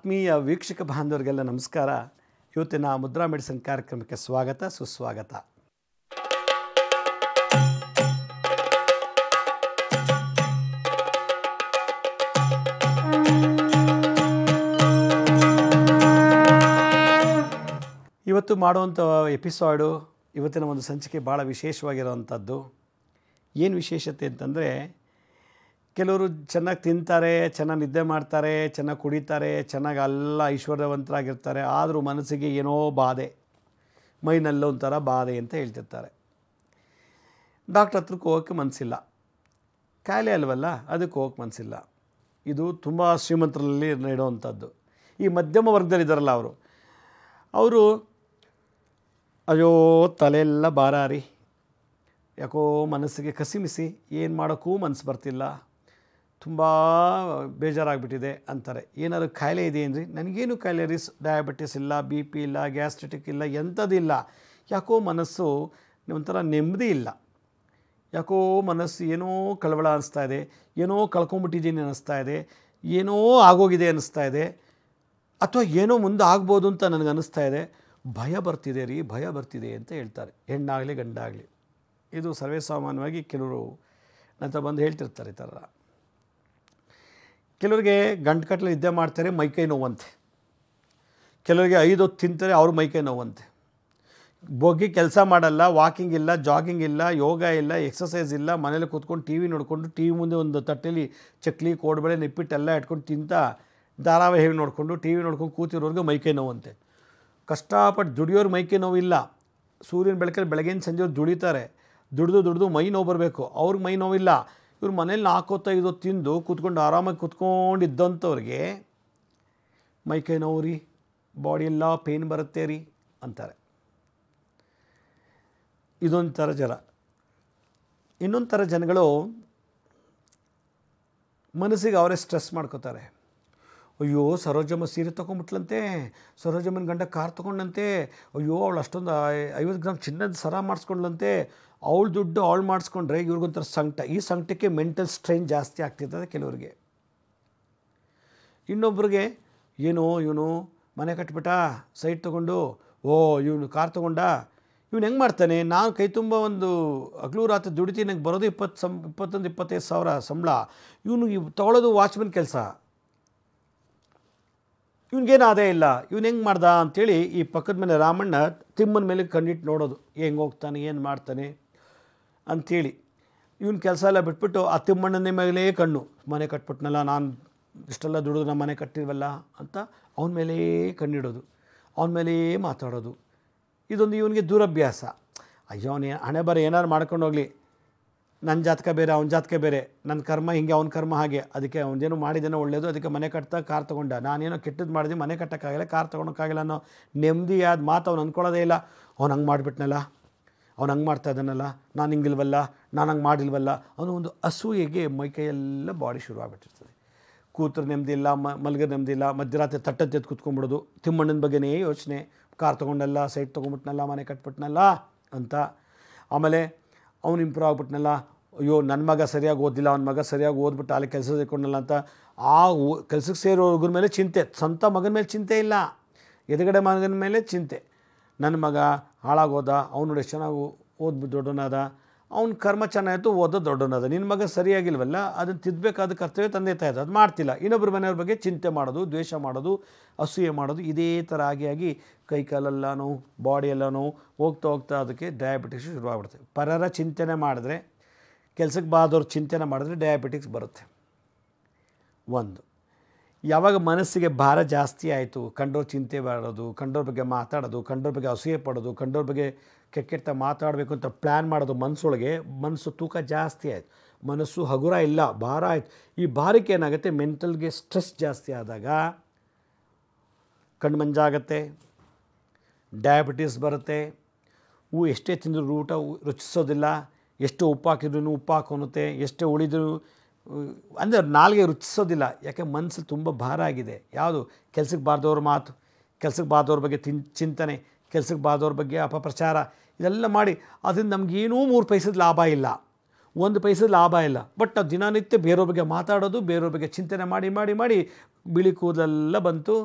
ಆತ್ಮೀಯ ವೀಕ್ಷಕ ಬಾಂಧವರಿಗೆಲ್ಲ ನಮಸ್ಕಾರ. ಇವತ್ತಿನ ಮುದ್ರಾ ಮೆಡಿಸಿನ್ ಕಾರ್ಯಕ್ರಮಕ್ಕೆ ಸ್ವಾಗತ, ಸುಸ್ವಾಗತ. ಇವತ್ತು ಮಾಡುವಂಥ ಎಪಿಸೋಡು ಇವತ್ತಿನ ಒಂದು ಸಂಚಿಕೆ ಭಾಳ ವಿಶೇಷವಾಗಿರುವಂಥದ್ದು ಏನು ವಿಶೇಷತೆ ಅಂತಂದರೆ ಕೆಲವರು ಚೆನ್ನಾಗಿ ತಿಂತಾರೆ, ಚೆನ್ನಾಗಿ ನಿದ್ದೆ ಮಾಡ್ತಾರೆ, ಚೆನ್ನಾಗಿ ಕುಡಿತಾರೆ, ಚೆನ್ನಾಗಿ ಎಲ್ಲ ಐಶ್ವರ್ಯವಂತರಾಗಿರ್ತಾರೆ, ಆದರೂ ಮನಸ್ಸಿಗೆ ಏನೋ ಬಾಧೆ, ಮೈನಲ್ಲಿ ಒಂಥರ ಬಾಧೆ ಅಂತ ಹೇಳ್ತಿರ್ತಾರೆ. ಡಾಕ್ಟ್ರ್ ಹತ್ರಕ್ಕೆ ಹೋಗೋಕ್ಕೆ ಮನಸ್ಸಿಲ್ಲ ಕಾಯಿಲೆ ಅಲ್ವಲ್ಲ, ಅದಕ್ಕೆ ಹೋಗೋಕ್ಕೆ ಮನಸ್ಸಿಲ್ಲ ಇದು ತುಂಬ ಶ್ರೀಮಂತರಲ್ಲಿ ನಡೆಯುವಂಥದ್ದು. ಈ ಮಧ್ಯಮ ವರ್ಗದಲ್ಲಿ ಇದ್ದಾರಲ್ಲ ಅವರು. ಅವರು, ಅಯ್ಯೋ, ತಲೆಯೆಲ್ಲ ಭಾರಾರಿ ಯಾಕೋ ಮನಸ್ಸಿಗೆ ಕಸಿಮಿಸಿ ಏನು ಮಾಡೋಕ್ಕೂ ಮನಸ್ಸು ಬರ್ತಿಲ್ಲ. ತುಂಬ ಬೇಜಾರಾಗ್ಬಿಟ್ಟಿದೆ ಅಂತಾರೆ. ಏನಾದರೂ ಕಾಯಿಲೆ ಇದೆ ಅಂದರೆ? ನನಗೇನು ಕಾಯಿಲೆ ರೀ ಡಯಾಬಿಟಿಸ್ ಇಲ್ಲ, ಬಿ ಪಿ ಇಲ್ಲ ಗ್ಯಾಸ್ಟ್ರಿಟಿಕ್ ಇಲ್ಲ, ಎಂಥದ್ದಿಲ್ಲ. ಯಾಕೋ ಮನಸ್ಸು ಒಂಥರ ನೆಮ್ಮದಿ ಇಲ್ಲ. ಯಾಕೋ ಮನಸ್ಸು ಏನೋ ಕಳವಳ ಅನ್ನಿಸ್ತಾ ಇದೆ, ಏನೋ ಕಳ್ಕೊಂಬಿಟ್ಟಿದ್ದೀನಿ ಅನ್ನಿಸ್ತಾ ಇದೆ, ಏನೋ ಆಗೋಗಿದೆ ಅನ್ನಿಸ್ತಾ ಇದೆ, ಅಥವಾ ಏನೋ ಮುಂದೆ ಆಗ್ಬೋದು ಅಂತ ನನಗೆ ಅನ್ನಿಸ್ತಾ ಇದೆ. ಭಯ ಬರ್ತಿದೆ ರೀ, ಭಯ ಬರ್ತಿದೆ ಅಂತ ಹೇಳ್ತಾರೆ. ಹೆಣ್ಣಾಗಲಿ ಗಂಡಾಗಲಿ. ಇದು ಸರ್ವೇಸಾಮಾನ್ಯವಾಗಿ ಕೆಲವರು ನಂತರ ಬಂದು ಹೇಳ್ತಿರ್ತಾರೆ ಈ ಥರ. ಕೆಲವರಿಗೆ ಗಂಟು ಕಟ್ಟಲೆ ನಿದ್ದೆ ಮಾಡ್ತಾರೆ ಮೈಕೈ ನೋವಂತೆ. ಕೆಲವರಿಗೆ ಐದು ಹೊತ್ತು ತಿಂತಾರೆ ಅವ್ರ ಮೈಕೈ ನೋವಂತೆ. ಬೊಗ್ಗಿ ಕೆಲಸ ಮಾಡಲ್ಲ, ವಾಕಿಂಗ್ ಇಲ್ಲ, ಜಾಗಿಂಗ್ ಇಲ್ಲ, ಯೋಗ ಇಲ್ಲ ಎಕ್ಸಸೈಸ್ ಇಲ್ಲ, ಮನೇಲಿ ಕೂತ್ಕೊಂಡು ಟಿ ವಿ ನೋಡಿಕೊಂಡು ಟಿ ವಿ ಮುಂದೆ ಒಂದು ತಟ್ಟೆಲಿ ಚಕ್ಲಿ, ಕೋಡ್ಬಳೆ, ನಿಪ್ಪಿಟ್ಟು ಎಲ್ಲ ಇಟ್ಕೊಂಡು ತಿಂತ ಧಾರಾವಾಹಿ ನೋಡಿಕೊಂಡು ಟಿ ವಿ ನೋಡ್ಕೊಂಡು ಕೂತಿರೋರ್ಗೆ ಮೈಕೈ ನೋವಂತೆ. ಕಷ್ಟಪಟ್ಟು ದುಡಿಯೋರು ಮೈಕೈ ನೋವಿಲ್ಲ. ಸೂರ್ಯನ ಬೆಳಕಲ್ಲಿ ಬೆಳಗಿನ ಸಂಜೆಯವ್ರು ದುಡಿತಾರೆ. ದುಡಿದು ದುಡಿದು ಮೈ ನೋವು ಬರಬೇಕು. ಅವ್ರಿಗೆ ಮೈ ನೋವಿಲ್ಲ. ಇವ್ರು ಮನೇಲಿ ನಾಲ್ಕು ಹೊತ್ತು ತಿಂದು ಕೂತ್ಕೊಂಡು ಆರಾಮಾಗಿ ಕೂತ್ಕೊಂಡು ಇದ್ದಂಥವ್ರಿಗೆ ಮೈಕೈ ನೋವು ರೀ ಬಾಡಿ ಎಲ್ಲ ಪೇಯ್ನ್ ಬರುತ್ತೆ ರೀ ಅಂತಾರೆ. ಇದೊಂದು ಥರ ಜನ. ಇನ್ನೊಂದು ಥರ ಜನಗಳು ಮನಸ್ಸಿಗೆ ಅವರೇ ಸ್ಟ್ರೆಸ್ ಮಾಡ್ಕೋತಾರೆ. ಅಯ್ಯೋ, ಸರೋಜಮ್ಮ ಸೀರೆ ತೊಗೊಂಬಿಟ್ಲಂತೆ ಸರೋಜಮ್ಮನ ಗಂಡ ಕಾರ್ ತೊಗೊಂಡಂತೆ ಅಯ್ಯೋ, ಅವಳು ಅಷ್ಟೊಂದು ಐವತ್ತು ಗ್ರಾಮ್ ಚಿನ್ನದ ಸರ ಮಾಡಿಸ್ಕೊಂಡ್ಲಂತೆ ಅವಳು ದುಡ್ಡು ಅವಳು ಮಾಡಿಸ್ಕೊಂಡ್ರೆ ಇವ್ರಿಗೊಂಥರ ಸಂಕಟ. ಈ ಸಂಕಟಕ್ಕೆ ಮೆಂಟಲ್ ಸ್ಟ್ರೈನ್ ಜಾಸ್ತಿ ಆಗ್ತಿರ್ತದೆ ಕೆಲವರಿಗೆ. ಇನ್ನೊಬ್ರಿಗೆ, ಏನು ಇವನು ಮನೆ ಕಟ್ಬಿಟ್ಟ, ಸೈಟ್ ತೊಗೊಂಡು, ಓ, ಇವನು ಕಾರ್ ತೊಗೊಂಡ, ಇವನು ಹೆಂಗೆ ಮಾಡ್ತಾನೆ? ನಾನು ಕೈ ತುಂಬ ಒಂದು ಹಗಲು ರಾತ್ರಿ ದುಡಿತೀನಿ, ನಂಗೆ ಬರೋದು ಇಪ್ಪತ್ತು ಸಂ, ಇಪ್ಪತ್ತೊಂದು, ಇಪ್ಪತ್ತೈದು ಸಾವಿರ ಸಂಬಳ. ಇವನು ಇವ್ ತೊಗೊಳೋದು ವಾಚ್ಮನ್ ಕೆಲಸ. ಇವನಿಗೇನು ಆದಾಯ ಇಲ್ಲ. ಇವನು ಹೆಂಗೆ ಮಾಡ್ದ ಅಂಥೇಳಿ ಈ ಪಕ್ಕದ ಮೇಲೆ ರಾಮಣ್ಣ ತಿಮ್ಮನ ಮೇಲೆ ಕಣ್ಣಿಟ್ಟು ನೋಡೋದು. ಹೆಂಗೆ ಹೋಗ್ತಾನೆ, ಏನು ಮಾಡ್ತಾನೆ? ಅಂಥೇಳಿ ಇವ್ನ ಕೆಲಸ ಎಲ್ಲ ಬಿಟ್ಬಿಟ್ಟು ಆ ತಿಮ್ಮಣ್ಣನ ಮೇಲೇ ಕಣ್ಣು. ಮನೆ ಕಟ್ಬಿಟ್ನಲ್ಲ, ನಾನು ಇಷ್ಟೆಲ್ಲ ದುಡಿದು ನಮ್ಮ ಮನೆ ಕಟ್ಟಿದ್ವಲ್ಲ ಅಂತ ಅವನ ಮೇಲೇ ಕಣ್ಣಿಡೋದು, ಅವನ ಮೇಲೇ ಮಾತಾಡೋದು. ಇದೊಂದು ಇವನಿಗೆ ದುರಭ್ಯಾಸ. ಅಯ್ಯೋ, ಅವನು ಹಣೆ ಬರ ಏನಾರು ಮಾಡ್ಕೊಂಡು ಹೋಗಲಿ. ನನ್ನ ಜಾತಕ ಬೇರೆ, ಅವನ ಜಾತಕ ಬೇರೆ. ನನ್ನ ಕರ್ಮ ಹಿಂಗೆ, ಅವನ ಕರ್ಮ ಹಾಗೆ. ಅದಕ್ಕೆ ಅವನೇನು ಮಾಡಿದೇನೋ ಒಳ್ಳೆಯದು ಅದಕ್ಕೆ ಮನೆ ಕಟ್ತಾ ಕಾರ್ ತೊಗೊಂಡ. ನಾನೇನೋ ಕೆಟ್ಟದ್ದು ಮಾಡಿದೆ ಮನೆ ಕಟ್ಟೋಕ್ಕಾಗಲ್ಲ, ಕಾರ್ ತೊಗೊಳಕ್ಕಾಗಲ್ಲ ಅನ್ನೋ ನೆಮ್ಮದಿಯಾದ ಮಾತು ಅವ್ನು ಅಂದ್ಕೊಳ್ಳೋದೇ ಇಲ್ಲ. ಅವ್ನು ಹಂಗೆ ಮಾಡಿಬಿಟ್ನಲ್ಲ. ಅವ್ನು ಹಂಗೆ ಮಾಡ್ತಾ ಇದ್ದಾನಲ್ಲ, ನಾನು ಹಿಂಗಿಲ್ವಲ್ಲ, ನಾನು ಹಂಗೆ ಮಾಡಿಲ್ವಲ್ಲ ಅವನು ಒಂದು ಅಸೂಯೆಗೆ ಮೈಕೈಯೆಲ್ಲ ಬಾಡಿ ಶುರು ಆಗ್ಬಿಟ್ಟಿರ್ತದೆ ಕೂತ್ರ ನೆಮ್ಮದಿ ಇಲ್ಲ, ಮ ಮಲ್ಗ ನೆಮ್ಮದಿಲ್ಲ ಮಧ್ಯರಾತ್ರಿ ತಟ್ಟತ್ತೆದ್ದು ಕೂತ್ಕೊಂಡ್ಬಿಡೋದು, ತಿಮ್ಮಣ್ಣನ ಬಗ್ಗೆನೇ ಯೋಚನೆ, ಕಾರ್ ತೊಗೊಂಡಲ್ಲ, ಸೈಟ್ ತೊಗೊಂಬಿಟ್ನಲ್ಲ, ಮನೆ ಕಟ್ಬಿಟ್ನಲ್ಲ ಅಂತ. ಆಮೇಲೆ ಅವ್ನು ಇಂಪ್ರೂವ್ ಆಗ್ಬಿಟ್ನಲ್ಲ, ಅಯ್ಯೋ ನನ್ನ ಮಗ ಸರಿಯಾಗಿ ಓದಿಲ್ಲ ಅವನ ಮಗ ಸರಿಯಾಗಿ ಓದ್ಬಿಟ್ಟು ಅಲ್ಲಿ ಕೆಲಸ ಸೇರಿಕೊಂಡಲ್ಲ ಅಂತ ಆ ಕೆಲಸಕ್ಕೆ ಸೇರೋ ಹುಡುಗರ ಮೇಲೆ ಚಿಂತೆ, ಸ್ವಂತ ಮಗನ ಮೇಲೆ ಚಿಂತೆ ಇಲ್ಲ. ಎದುರುಗಡೆ ಮಗನ ಮೇಲೆ ಚಿಂತೆ. ನನ್ನ ಮಗ ಹಾಳಾಗೋದ, ಅವನು ಎಷ್ಟು ಚೆನ್ನಾಗಿ ಓದ್ಬಿಟ್ಟು ದೊಡ್ಡನಾದ. ಅವ್ನ ಕರ್ಮ ಚೆನ್ನಾಗಿತ್ತು ಓದೋ ದೊಡ್ಡನಾದ. ನಿನ್ನ ಮಗ ಸರಿಯಾಗಿಲ್ವಲ್ಲ ಅದನ್ನು ತಿದ್ದಬೇಕಾದ ಕರ್ತವ್ಯ ತಂದೆ ತಾಯಿ ಅದು ಮಾಡ್ತಿಲ್ಲ. ಇನ್ನೊಬ್ಬರ ಮನೆಯವ್ರ ಬಗ್ಗೆ ಚಿಂತೆ ಮಾಡೋದು, ದ್ವೇಷ ಮಾಡೋದು, ಅಸೂಯೆ ಮಾಡೋದು, ಇದೇ ಥರ ಆಗಿ ಆಗಿ ಕೈ ಕಾಲೆಲ್ಲ ನೋವು ಬಾಡಿ ಎಲ್ಲ ನೋವು ಹೋಗ್ತಾ ಹೋಗ್ತಾ ಅದಕ್ಕೆ ಡಯಾಬಿಟಿಕ್ಸ್ ಶುರುವಾಗ್ಬಿಡುತ್ತೆ. ಪರರ ಚಿಂತನೆ ಮಾಡಿದ್ರೆ, ಕೆಲಸಕ್ಕೆ ಬಾದವ್ರ ಚಿಂತನೆ ಮಾಡಿದ್ರೆ ಡಯಾಬಿಟಿಕ್ಸ್ ಬರುತ್ತೆ. ಒಂದು. ಯಾವಾಗ ಮನಸ್ಸಿಗೆ ಭಾರ ಜಾಸ್ತಿ ಆಯಿತು, ಕಂಡೋರು ಚಿಂತೆ ಮಾಡೋದು ಕಂಡೋರ ಬಗ್ಗೆ ಮಾತಾಡೋದು, ಕಂಡೋರ ಬಗ್ಗೆ ಅಸೂಯೆ ಪಡೋದು, ಕಂಡೋರ ಬಗ್ಗೆ ಕೆಟ್ಟ ಮಾತಾಡಬೇಕು ಅಂತ ಪ್ಲ್ಯಾನ್ ಮಾಡೋದು ಮನಸ್ಸೊಳಗೆ ಮನಸ್ಸು ತೂಕ ಜಾಸ್ತಿ ಆಯಿತು. ಮನಸ್ಸು ಹಗುರ ಇಲ್ಲ, ಭಾರ ಆಯಿತು. ಈ ಭಾರಕ್ಕೆ ಏನಾಗುತ್ತೆ? ಮೆಂಟಲ್ಗೆ ಸ್ಟ್ರೆಸ್ ಜಾಸ್ತಿ ಆದಾಗ ಕಣ್ಣು ಮಂಜಾಗತ್ತೆ ಡಯಾಬಿಟೀಸ್ ಬರುತ್ತೆ. ಹೂ ಎಷ್ಟೇ ತಿಂದರೂ ಊಟ ರುಚಿಸೋದಿಲ್ಲ, ಎಷ್ಟು ಉಪ್ಪು ಹಾಕಿದ್ರು ಉಪ್ಪು ಹಾಕೋನುತ್ತೆ ಎಷ್ಟೇ ಉಳಿದ್ರು ಅಂದರೆ ನಾಲ್ಗೆ ರುಚಿಸೋದಿಲ್ಲ, ಯಾಕೆ ಮನಸ್ಸು ತುಂಬ ಭಾರ ಆಗಿದೆ. ಯಾವುದು? ಕೆಲಸಕ್ಕೆ ಬಾರ್ದವ್ರ ಮಾತು, ಕೆಲಸಕ್ಕೆ ಬಾರ್ದವ್ರ ಬಗ್ಗೆ ತಿನ್, ಚಿಂತನೆ, ಕೆಲಸಕ್ಕೆ ಬಾರ್ದವ್ರ ಬಗ್ಗೆ ಅಪಪ್ರಚಾರ, ಇದೆಲ್ಲ ಮಾಡಿ ಅದರಿಂದ ನಮಗೇನೂ ಮೂರು ಪೈಸದ ಲಾಭ ಇಲ್ಲ. ಒಂದು ಪೈಸದ ಲಾಭ ಇಲ್ಲ. ಬಟ್ ನಾವು ದಿನನಿತ್ಯ ಬೇರೆಯವ್ರ ಬಗ್ಗೆ ಮಾತಾಡೋದು, ಬೇರೆಯವ್ರ ಬಗ್ಗೆ ಚಿಂತನೆ ಮಾಡಿ ಮಾಡಿ ಮಾಡಿ ಬಿಳಿ ಕೂದಲೆಲ್ಲ ಬಂತು.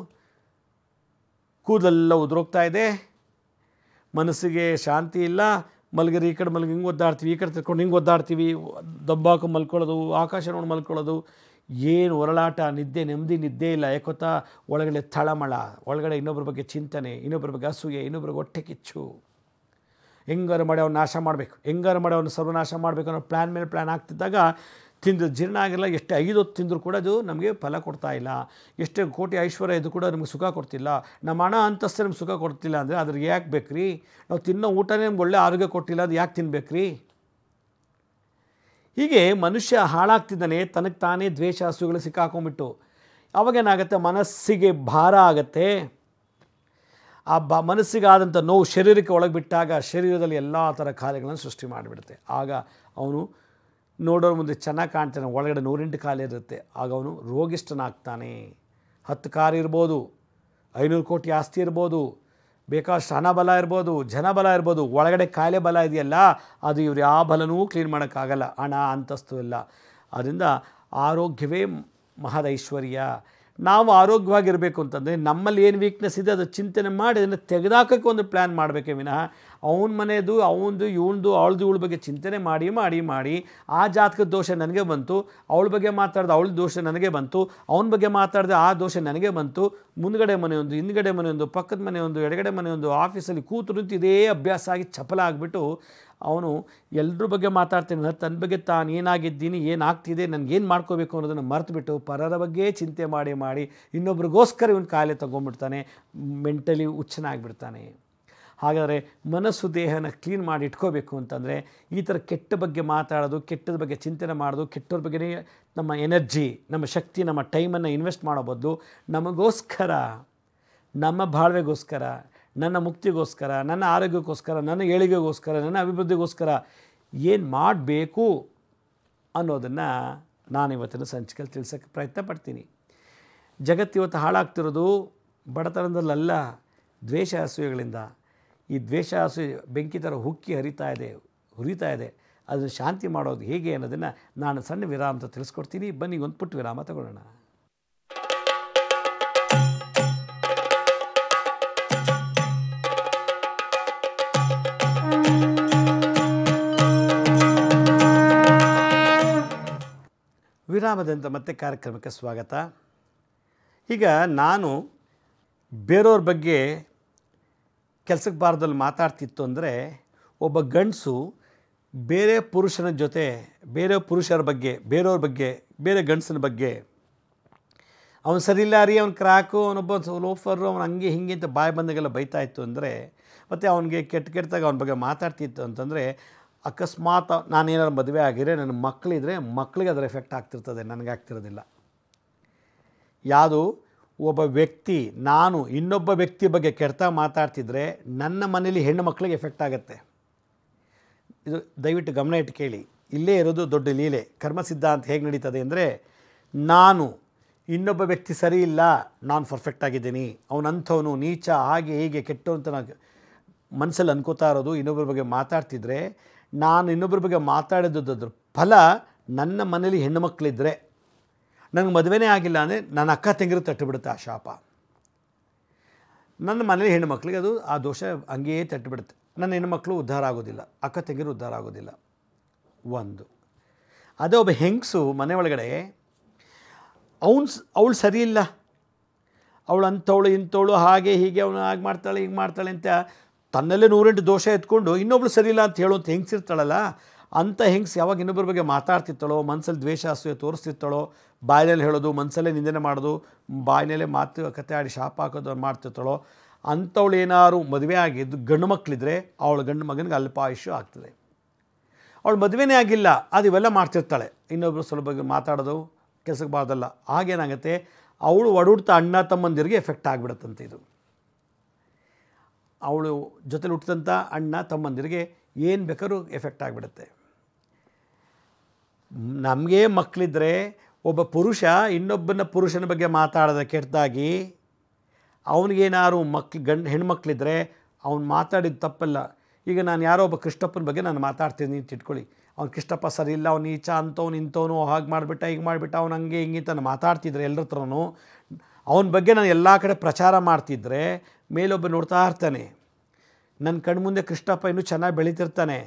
ಕೂದಲೆಲ್ಲ ಉದುರೋಗ್ತಾ ಇದೆ. ಮನಸ್ಸಿಗೆ ಶಾಂತಿ ಇಲ್ಲ. ಮಲಗಿರಿ, ಈ ಕಡೆ ಮಲಗಿ, ಹಿಂಗೆ ಒದ್ದಾಡ್ತೀವಿ, ಈ ಕಡೆ ತಿರ್ಕೊಂಡು ಹಿಂಗೆ ಒದ್ದಾಡ್ತೀವಿ, ದಬ್ಬಾಕು ಮಲ್ಕೊಳ್ಳೋದು, ಆಕಾಶ ನೋಡಿ ಮಲ್ಕೊಳ್ಳೋದು. ಏನು ಒರಳಾಟ, ನಿದ್ದೆ, ನೆಮ್ಮದಿ, ನಿದ್ದೆ ಇಲ್ಲ. ಯಾಕೊತ್ತಾ ಒಳಗಡೆ ತಳಮಳ, ಒಳಗಡೆ ಇನ್ನೊಬ್ಬರ ಬಗ್ಗೆ ಚಿಂತನೆ ಇನ್ನೊಬ್ಬರ ಬಗ್ಗೆ ಅಸೂಯೆ ಇನ್ನೊಬ್ಬರ ಹೊಟ್ಟೆ ಕಿಚ್ಚು. ಹೆಂಗಾರು ಮಾಡಿ ಅವ್ನು ನಾಶ ಮಾಡಬೇಕು? ಹೆಂಗಾರು ಮಾಡಿ ಅವನು ಸರ್ವನಾಶ ಮಾಡಬೇಕು ಅನ್ನೋ ಪ್ಲ್ಯಾನ್ ಮೇಲೆ ಪ್ಲ್ಯಾನ್ ಆಗ್ತಿದ್ದಾಗ ತಿಂದು ಜೀರ್ಣ ಆಗಿಲ್ಲ, ಎಷ್ಟೇ ಐದು ಹೊತ್ತು ತಿಂದರೂ ಕೂಡ ಅದು ನಮಗೆ ಫಲ ಕೊಡ್ತಾ ಇಲ್ಲ. ಎಷ್ಟೇ ಕೋಟಿ ಐಶ್ವರ್ಯ ಇದು ಕೂಡ ನಮಗೆ ಸುಖ ಕೊಡ್ತಿಲ್ಲ. ನಮ್ಮ ಹಣ ಅಂತಸ್ತೆ ನಮ್ಗೆ ಸುಖ ಕೊಡ್ತಿಲ್ಲ ಅಂದರೆ ಅದ್ರಿಗೆ ಯಾಕೆ ಬೇಕ್ರಿ? ನಾವು ತಿನ್ನೋ ಊಟನೇ ನಮ್ಗೆ ಒಳ್ಳೆ ಆರೋಗ್ಯ ಕೊಟ್ಟಿಲ್ಲ, ಅದು ಯಾಕೆ ತಿನ್ಬೇಕ್ರಿ? ಹೀಗೆ ಮನುಷ್ಯ ಹಾಳಾಗ್ತಿದ್ದಾನೆ, ತನಗೆ ತಾನೇ ದ್ವೇಷ ಹಸುಗಳು ಸಿಕ್ಕಾಕೊಂಬಿಟ್ಟು ಅವಾಗೇನಾಗುತ್ತೆ ಮನಸ್ಸಿಗೆ ಭಾರ ಆಗುತ್ತೆ. ಆ ಬ, ಮನಸ್ಸಿಗಾದಂಥ ನೋವು ಶರೀರಕ್ಕೆ ಒಳಗೆ ಬಿಟ್ಟಾಗ ಶರೀರದಲ್ಲಿ ಎಲ್ಲ ಥರ ಕಾರ್ಯಗಳನ್ನು ಸೃಷ್ಟಿ ಮಾಡಿಬಿಡುತ್ತೆ. ಆಗ ಅವನು ನೋಡೋರ ಮುಂದೆ ಚೆನ್ನಾಗಿ ಕಾಣ್ತಾನೆ, ಒಳಗಡೆ ನೂರೆಂಟು ಕಾಲು ಇರುತ್ತೆ. ಆಗ ಅವನು ರೋಗಿಷ್ಠನಾಗ್ತಾನೆ. ಹತ್ತು ಕಾರ್ ಇರ್ಬೋದು, ಐನೂರು ಕೋಟಿ ಆಸ್ತಿ ಇರ್ಬೋದು ಬೇಕಾದಷ್ಟು ಹಣ ಬಲ ಇರ್ಬೋದು ಜನ ಬಲ ಇರ್ಬೋದು, ಒಳಗಡೆ ಕಾಯಿಲೆ ಬಲ ಇದೆಯಲ್ಲ, ಅದು ಇವ್ರು ಯಾವ ಬಲನೂ ಕ್ಲೀನ್ ಮಾಡೋಕ್ಕಾಗಲ್ಲ, ಹಣ, ಅಂತಸ್ತು ಇಲ್ಲ ಅದರಿಂದ ಆರೋಗ್ಯವೇ ಮಹದೈಶ್ವರ್ಯ. ನಾವು ಆರೋಗ್ಯವಾಗಿರಬೇಕು ಅಂತಂದರೆ ನಮ್ಮಲ್ಲಿ ಏನು ವೀಕ್ನೆಸ್ ಇದೆ ಅದು ಚಿಂತನೆ ಮಾಡಿ ಅದನ್ನು ತೆಗೆದಾಕೋಕ್ಕೆ ಒಂದು ಪ್ಲ್ಯಾನ್ ಮಾಡಬೇಕೇ ವಿನಃ ಅವನ ಮನೆಯದು ಅವನದು, ಇವನದು, ಅವಳದು, ಇವಳ ಬಗ್ಗೆ ಚಿಂತನೆ ಮಾಡಿ ಮಾಡಿ ಮಾಡಿ ಆ ಜಾತಕದ ದೋಷ ನನಗೆ ಬಂತು, ಅವಳ ಬಗ್ಗೆ ಮಾತಾಡ್ದೆ ಅವಳ ದೋಷ ನನಗೆ ಬಂತು, ಅವನ ಬಗ್ಗೆ ಮಾತಾಡಿದೆ ಆ ದೋಷ ನನಗೆ ಬಂತು, ಮುಂದಗಡೆ ಮನೆಯೊಂದು, ಹಿಂದ್ಗಡೆ ಮನೆಯೊಂದು, ಪಕ್ಕದ ಮನೆಯೊಂದು, ಎಡಗಡೆ ಮನೆಯೊಂದು, ಆಫೀಸಲ್ಲಿ ಕೂತು ನಿಂತು ಇದೇ ಅಭ್ಯಾಸ ಆಗಿ ಚಪಲ ಆಗಿಬಿಟ್ಟು ಅವನು ಎಲ್ಲರ ಬಗ್ಗೆ ಮಾತಾಡ್ತಾನೆ ತನ್ನ ಬಗ್ಗೆ ತಾನು ಏನಾಗಿದ್ದೀನಿ, ಏನಾಗ್ತಿದೆ ನನಗೇನು ಮಾಡ್ಕೋಬೇಕು ಅನ್ನೋದನ್ನು ಮರೆತುಬಿಟ್ಟು ಪರರ ಬಗ್ಗೆ ಚಿಂತೆ ಮಾಡಿ ಮಾಡಿ ಇನ್ನೊಬ್ರಿಗೋಸ್ಕರ ಇವನು ಕಾಯಿಲೆ ತೊಗೊಂಡ್ಬಿಡ್ತಾನೆ ಮೆಂಟಲಿ ಹುಚ್ಚನಾಗ್ಬಿಡ್ತಾನೆ. ಹಾಗಾದರೆ ಮನಸ್ಸು ದೇಹನ ಕ್ಲೀನ್ ಮಾಡಿ ಇಟ್ಕೋಬೇಕು ಅಂತಂದರೆ ಈ ಥರ ಕೆಟ್ಟ ಬಗ್ಗೆ ಮಾತಾಡೋದು, ಕೆಟ್ಟದ ಬಗ್ಗೆ ಚಿಂತನೆ ಮಾಡೋದು ಕೆಟ್ಟವ್ರ ಬಗ್ಗೆ ನಮ್ಮ ಎನರ್ಜಿ ನಮ್ಮ ಶಕ್ತಿ, ನಮ್ಮ ಟೈಮನ್ನು ಇನ್ವೆಸ್ಟ್ ಮಾಡೋ ಬದಲು ನಮಗೋಸ್ಕರ, ನಮ್ಮ ಬಾಳ್ವೆಗೋಸ್ಕರ, ನನ್ನ ಮುಕ್ತಿಗೋಸ್ಕರ, ನನ್ನ ಆರೋಗ್ಯಕ್ಕೋಸ್ಕರ, ನನ್ನ ಏಳಿಗೆಗೋಸ್ಕರ, ನನ್ನ ಅಭಿವೃದ್ಧಿಗೋಸ್ಕರ ಏನು ಮಾಡಬೇಕು ಅನ್ನೋದನ್ನು ನಾನು ಇವತ್ತಿನ ಸಂಚಿಕೆಯಲ್ಲಿ ತಿಳಿಸೋಕ್ಕೆ ಪ್ರಯತ್ನ ಪಡ್ತೀನಿ. ಜಗತ್ತು ಇವತ್ತು ಹಾಳಾಗ್ತಿರೋದು ಬಡತನದಲ್ಲಲ್ಲ ದ್ವೇಷ ಅಸೂಯೆಗಳಿಂದ. ಈ ದ್ವೇಷ ಹಸು ಬೆಂಕಿ ಥರ ಹುಕ್ಕಿ ಹರಿತಾ ಇದೆ, ಹುರಿತಾ ಇದೆ, ಅದನ್ನು ಶಾಂತಿ ಮಾಡೋದು ಹೇಗೆ ಅನ್ನೋದನ್ನು ನಾನು ಸಣ್ಣ ವಿರಾಮ ತಿಳಿಸ್ಕೊಡ್ತೀನಿ. ಬನ್ನಿ, ಒಂದು ಪುಟ್ಟು ವಿರಾಮ ತಗೊಳ್ಳೋಣ. ವಿರಾಮದಂತ ಮತ್ತೆ ಕಾರ್ಯಕ್ರಮಕ್ಕೆ ಸ್ವಾಗತ. ಈಗ ನಾನು ಬೇರೆಯವ್ರ ಬಗ್ಗೆ ಕೆಲಸಕ್ಕೆ ಬಾರದಲ್ಲಿ ಮಾತಾಡ್ತಿತ್ತು ಅಂದರೆ ಒಬ್ಬ ಗಂಡಸು ಬೇರೆ ಪುರುಷನ ಜೊತೆ, ಬೇರೆ ಪುರುಷರ ಬಗ್ಗೆ, ಬೇರೆಯವ್ರ ಬಗ್ಗೆ, ಬೇರೆ ಗಂಡಸಿನ ಬಗ್ಗೆ, ಅವನು ಸರಿಯಿಲ್ಲ ರೀ, ಅವ್ನು ಕ್ರಾಕು ಅವನೊಬ್ಬ ಲೋಫರು ಅವ್ನು ಹಂಗೆ ಹಿಂಗೆ ಅಂತ ಬಾಯಿ ಬಂದಾಗೆಲ್ಲ ಬೈತಾ ಇತ್ತು ಅಂದರೆ, ಮತ್ತು ಅವನಿಗೆ ಕೆಟ್ಟ ಕೆಟ್ಟದಾಗ ಅವನ ಬಗ್ಗೆ ಮಾತಾಡ್ತಿತ್ತು ಅಂತಂದರೆ, ಅಕಸ್ಮಾತ್ ನಾನೇನಾದ್ರು ಮದುವೆ ಆಗಿದ್ರೆ, ನನ್ನ ಮಕ್ಕಳಿದ್ರೆ ಮಕ್ಕಳಿಗೆ ಅದರ ಎಫೆಕ್ಟ್ ಆಗ್ತಿರ್ತದೆ, ನನಗೆ ಆಗ್ತಿರೋದಿಲ್ಲ. ಯಾವುದು? ಒಬ್ಬ ವ್ಯಕ್ತಿ, ನಾನು ಇನ್ನೊಬ್ಬ ವ್ಯಕ್ತಿ ಬಗ್ಗೆ ಕೆಡ್ತ ಮಾತಾಡ್ತಿದ್ರೆ ನನ್ನ ಮನೇಲಿ ಹೆಣ್ಣು ಮಕ್ಕಳಿಗೆ ಎಫೆಕ್ಟ್ ಆಗುತ್ತೆ. ಇದು ದಯವಿಟ್ಟು ಗಮನ ಇಟ್ಟು ಕೇಳಿ. ಇಲ್ಲೇ ಇರೋದು ದೊಡ್ಡ ಲೀಲೆ. ಕರ್ಮ ಸಿದ್ಧಾಂತ ಹೇಗೆ ನಡೀತದೆ ಅಂದರೆ, ನಾನು ಇನ್ನೊಬ್ಬ ವ್ಯಕ್ತಿ ಸರಿ ಇಲ್ಲ, ನಾನು ಪರ್ಫೆಕ್ಟ್ ಆಗಿದ್ದೀನಿ. ಅವನಂಥವನು ನೀಚ, ಹಾಗೆ ಹೀಗೆ ಕೆಟ್ಟು ಅಂತ ನಾನು ಮನಸ್ಸಲ್ಲಿ ಅನ್ಕೋತಾ ಇರೋದು, ಇನ್ನೊಬ್ಬರ ಬಗ್ಗೆ ಮಾತಾಡ್ತಿದ್ರೆ, ನಾನು ಇನ್ನೊಬ್ಬರ ಬಗ್ಗೆ ಮಾತಾಡೋದ್ರ ಫಲ ನನ್ನ ಮನೇಲಿ ಹೆಣ್ಣು ಮಕ್ಕಳಿದ್ರೆ ನನಗೆ ಮದುವೆನೇ ಆಗಿಲ್ಲ ಅಂದರೆ ನನ್ನ ಅಕ್ಕ ತಂಗಿರು ತಟ್ಟಿಬಿಡುತ್ತೆ ಆ ಶಾಪ. ನನ್ನ ಮನೇಲಿ ಹೆಣ್ಣು ಮಕ್ಕಳಿಗೆ ಅದು ಆ ದೋಷ ಹಂಗೆಯೇ ತಟ್ಟಿಬಿಡುತ್ತೆ. ನನ್ನ ಹೆಣ್ಮಕ್ಳು ಉದ್ಧಾರ ಆಗೋದಿಲ್ಲ. ಅಕ್ಕ ತಂಗಿರು ಉದ್ಧಾರ ಆಗೋದಿಲ್ಲ. ಒಂದು. ಅದೇ ಒಬ್ಬ ಹೆಂಗಸು ಮನೆ ಒಳಗಡೆ, ಅವನು ಅವಳು ಸರಿ ಇಲ್ಲ. ಅವಳು ಅಂಥವಳು, ಇಂಥವಳು, ಹಾಗೆ ಹೀಗೆ ಅವನು ಹಾಗೆ ಮಾಡ್ತಾಳೆ, ಹೀಗೆ ಮಾಡ್ತಾಳೆ ಅಂತ ತನ್ನಲ್ಲೇ ನೂರೆಂಟು ದೋಷ ಎತ್ಕೊಂಡು ಇನ್ನೊಬ್ಳು ಸರಿ ಇಲ್ಲ ಅಂತ ಹೇಳುವಂಥ ಹೆಂಗ್ಸಿರ್ತಾಳಲ್ಲ ಅಂಥ ಹೆಂಗ್ಸ್ ಯಾವಾಗ ಇನ್ನೊಬ್ಬರ ಬಗ್ಗೆ ಮಾತಾಡ್ತಿರ್ತಾಳೋ ಮನಸ್ಸಲ್ಲಿ ದ್ವೇಷ, ಅಸೂಯೆ ತೋರಿಸ್ತಿರ್ತಾಳೋ ಬಾಯಿನಲ್ಲಿ ಹೇಳೋದು ಮನಸ್ಸಲ್ಲೇ ನಿಂದನೆ ಮಾಡೋದು, ಬಾಯಿನಲ್ಲೇ ಮಾತು ಕತೆ ಆಡಿ ಶಾಪ ಹಾಕೋದು ಮಾಡ್ತಿರ್ತಾಳೋ ಅಂಥವಳು ಏನಾದ್ರು ಮದುವೆ ಆಗಿದ್ದು ಗಂಡು ಮಕ್ಕಳಿದ್ರೆ ಅವಳ ಗಂಡು ಮಗನಿಗೆ ಅಲ್ಪಾಯುಷ್ಯ ಆಗ್ತದೆ. ಅವಳು ಮದುವೆನೇ ಆಗಿಲ್ಲ, ಅದು ಇವೆಲ್ಲ ಮಾಡ್ತಿರ್ತಾಳೆ. ಇನ್ನೊಬ್ಬರು ಸ್ವಲ್ಪ ಬಗ್ಗೆ ಮಾತಾಡೋದು ಕೆಲಸಕ್ಕೆ ಬಾರ್ದಲ್ಲ ಆಗೇನಾಗುತ್ತೆ ಅವಳು ಒಡುಡ್ತಾ ಅಣ್ಣ ತಮ್ಮಂದಿರಿಗೆ ಎಫೆಕ್ಟ್ ಆಗಿಬಿಡುತ್ತಂತೆ ಇದು. ಅವಳು ಜೊತೆಲಿ ಹುಟ್ಟಿದಂಥ ಅಣ್ಣ ತಮ್ಮಂದಿರಿಗೆ ಏನು ಬೇಕಾದ್ರೂ ಎಫೆಕ್ಟ್ ಆಗಿಬಿಡುತ್ತೆ. ನಮಗೆ ಮಕ್ಕಳಿದ್ರೆ ಒಬ್ಬ ಪುರುಷ ಇನ್ನೊಬ್ಬನ ಪುರುಷನ ಬಗ್ಗೆ ಮಾತಾಡೋದ ಕೆಟ್ಟದಾಗಿ ಅವನಿಗೇನಾದ್ರು ಮಕ್ಳು ಗಂಡು ಹೆಣ್ಮಕ್ಳಿದ್ರೆ ಅವ್ನು ಮಾತಾಡಿದ ತಪ್ಪಲ್ಲ. ಈಗ ನಾನು ಯಾರೋ ಒಬ್ಬ ಕೃಷ್ಣಪ್ಪನ ಬಗ್ಗೆ ನಾನು ಮಾತಾಡ್ತೀನಿ ಅಂತ ಇಟ್ಕೊಳ್ಳಿ ಅವ್ನು ಕೃಷ್ಣಪ್ಪ ಸರಿ ಇಲ್ಲ, ಅವ್ನು ಈಚ ಅಂಥವ್ನು ಇಂಥವನು, ಹಾಗೆ ಮಾಡಿಬಿಟ್ಟ, ಹೀಗೆ ಮಾಡಿಬಿಟ್ಟ, ಅವ್ನು ಹಂಗೆ ಹಿಂಗೆ ಅಂತ ಮಾತಾಡ್ತಿದ್ರೆ ಎಲ್ಲರ ಹತ್ರನೂ ಅವನ ಬಗ್ಗೆ ನಾನು ಎಲ್ಲ ಕಡೆ ಪ್ರಚಾರ ಮಾಡ್ತಿದ್ರೆ ಮೇಲೊಬ್ಬ ನೋಡ್ತಾ ಇರ್ತಾನೆ. ನನ್ನ ಕಣ್ಮುಂದೆ ಕೃಷ್ಣಪ್ಪ ಇನ್ನೂ ಚೆನ್ನಾಗಿ ಬೆಳೀತಿರ್ತಾನೆ.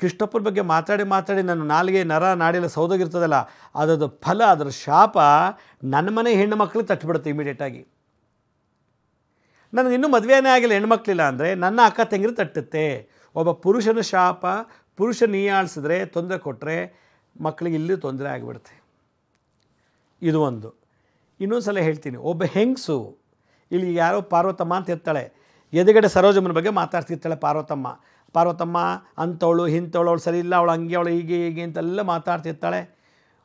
ಕೃಷ್ಣಪ್ಪನ ಬಗ್ಗೆ ಮಾತಾಡಿ ಮಾತಾಡಿ ನನ್ನ ನಾಲಿಗೆ ನರ ನಾಡಿಲ್ಲ ಸೌದೋಗಿರ್ತದಲ್ಲ ಅದರ ಫಲ, ಅದರ ಶಾಪ ನನ್ನ ಮನೆ ಹೆಣ್ಣು ಮಕ್ಕಳು ತಟ್ಟಿಬಿಡುತ್ತೆ ಇಮಿಡಿಯೇಟಾಗಿ ನನಗೆ ಇನ್ನೂ ಮದುವೆನೇ ಆಗಿಲ್ಲ ಹೆಣ್ಮಕ್ಳಿಲ್ಲ ಅಂದರೆ ನನ್ನ ಅಕ್ಕ ತಂಗಿರು ತಟ್ಟುತ್ತೆ. ಒಬ್ಬ ಪುರುಷನ ಶಾಪ, ಪುರುಷ ನೀಯಾಳಿಸಿದ್ರೆ ತೊಂದರೆ ಕೊಟ್ಟರೆ ಮಕ್ಕಳಿಗೆ ಇಲ್ಲಿ ತೊಂದರೆ ಆಗಿಬಿಡುತ್ತೆ. ಇದು ಒಂದು. ಇನ್ನೊಂದು ಸಲ ಹೇಳ್ತೀನಿ, ಒಬ್ಬ ಹೆಂಗಸು, ಇಲ್ಲಿ ಯಾರೋ ಪಾರ್ವತಮ್ಮ ಅಂತ ಇರ್ತಾಳೆ ಎದುಗಡೆ ಸರೋಜಮ್ಮನ ಬಗ್ಗೆ ಮಾತಾಡ್ತಿರ್ತಾಳೆ ಪಾರ್ವತಮ್ಮ. ಪಾರ್ವತಮ್ಮ, ಅಂಥವಳು, ಇಂಥವಳು, ಅವಳು ಸರಿ ಇಲ್ಲ, ಅವಳು ಹಂಗೆ, ಅವಳು ಹೀಗೆ ಹೀಗೆ ಅಂತೆಲ್ಲ ಮಾತಾಡ್ತಿರ್ತಾಳೆ.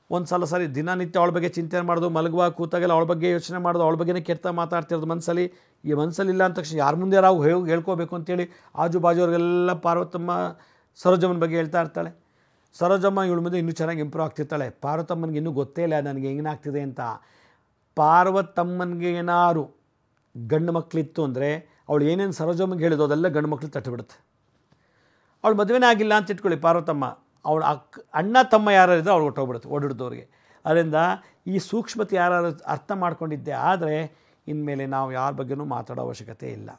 ಒಂದು ಸಲ ಸರಿ ದಿನನಿತ್ಯ ಅವಳ ಬಗ್ಗೆ ಚಿಂತೆ ಮಾಡೋದು, ಮಲಗುವ, ಕೂತಾಗೆಲ್ಲ ಅವಳ ಬಗ್ಗೆ ಯೋಚನೆ ಮಾಡೋದು, ಅವಳ ಬಗ್ಗೆನೇ ಕೆಟ್ಟ ಮಾತಾಡ್ತಿರೋದು ಮನಸ್ಸಲ್ಲಿ ಈ ಮನಸ್ಸಲ್ಲಿ ಇಲ್ಲ ಅಂದ ತಕ್ಷಣ ಯಾರ ಮುಂದೆ ನಾವು ಹೇಳಿ ಹೇಳ್ಕೋಬೇಕು ಅಂತೇಳಿ ಆಜು ಬಾಜುವ್ರಿಗೆಲ್ಲ ಪಾರ್ವತಮ್ಮ, ಸರೋಜಮ್ಮನ ಬಗ್ಗೆ ಹೇಳ್ತಾ ಇರ್ತಾಳೆ. ಸರೋಜಮ್ಮ ಇವಳ ಮುಂದೆ ಇನ್ನೂ ಚೆನ್ನಾಗಿ ಇಂಪ್ರೂವ್ ಆಗ್ತಿರ್ತಾಳೆ. ಪಾರ್ವತಮ್ಮನಿಗೆ ಇನ್ನೂ ಗೊತ್ತೇ ಇಲ್ಲ, ನನಗೆ ಹೆಂಗಾಗ್ತಿದೆ ಅಂತ. ಪಾರ್ವತಮ್ಮನಿಗೆ ಏನಾರು ಗಂಡು ಮಕ್ಕಳಿತ್ತು ಅಂದರೆ, ಅವಳು ಏನೇನು ಸರೋಜಮ್ಮಗೆ ಹೇಳಿದೋ ಅದೆಲ್ಲ ಗಂಡು ಮಕ್ಕಳು ತಟ್ಟಿಬಿಡುತ್ತೆ. ಅವಳು ಮದುವೆನೇ ಆಗಿಲ್ಲ ಅಂತ ಇಟ್ಕೊಳ್ಳಿ, ಪಾರ್ವತಮ್ಮ. ಅವಳು ಅಕ್ಕ ಅಣ್ಣ, ತಮ್ಮ ಯಾರು ಇದ್ರೋ ಅವ್ಳು ಹೊಟ್ಟೋಗ್ಬಿಡುತ್ತೆ ಓಡಿಡ್ದವ್ರಿಗೆ. ಅದರಿಂದ ಈ ಸೂಕ್ಷ್ಮತೆ ಯಾರು ಅರ್ಥ ಮಾಡ್ಕೊಂಡಿದ್ದೆ ಆದರೆ ಇನ್ಮೇಲೆ ನಾವು ಯಾರ ಬಗ್ಗೆನೂ ಮಾತಾಡೋ ಅವಶ್ಯಕತೆ ಇಲ್ಲ.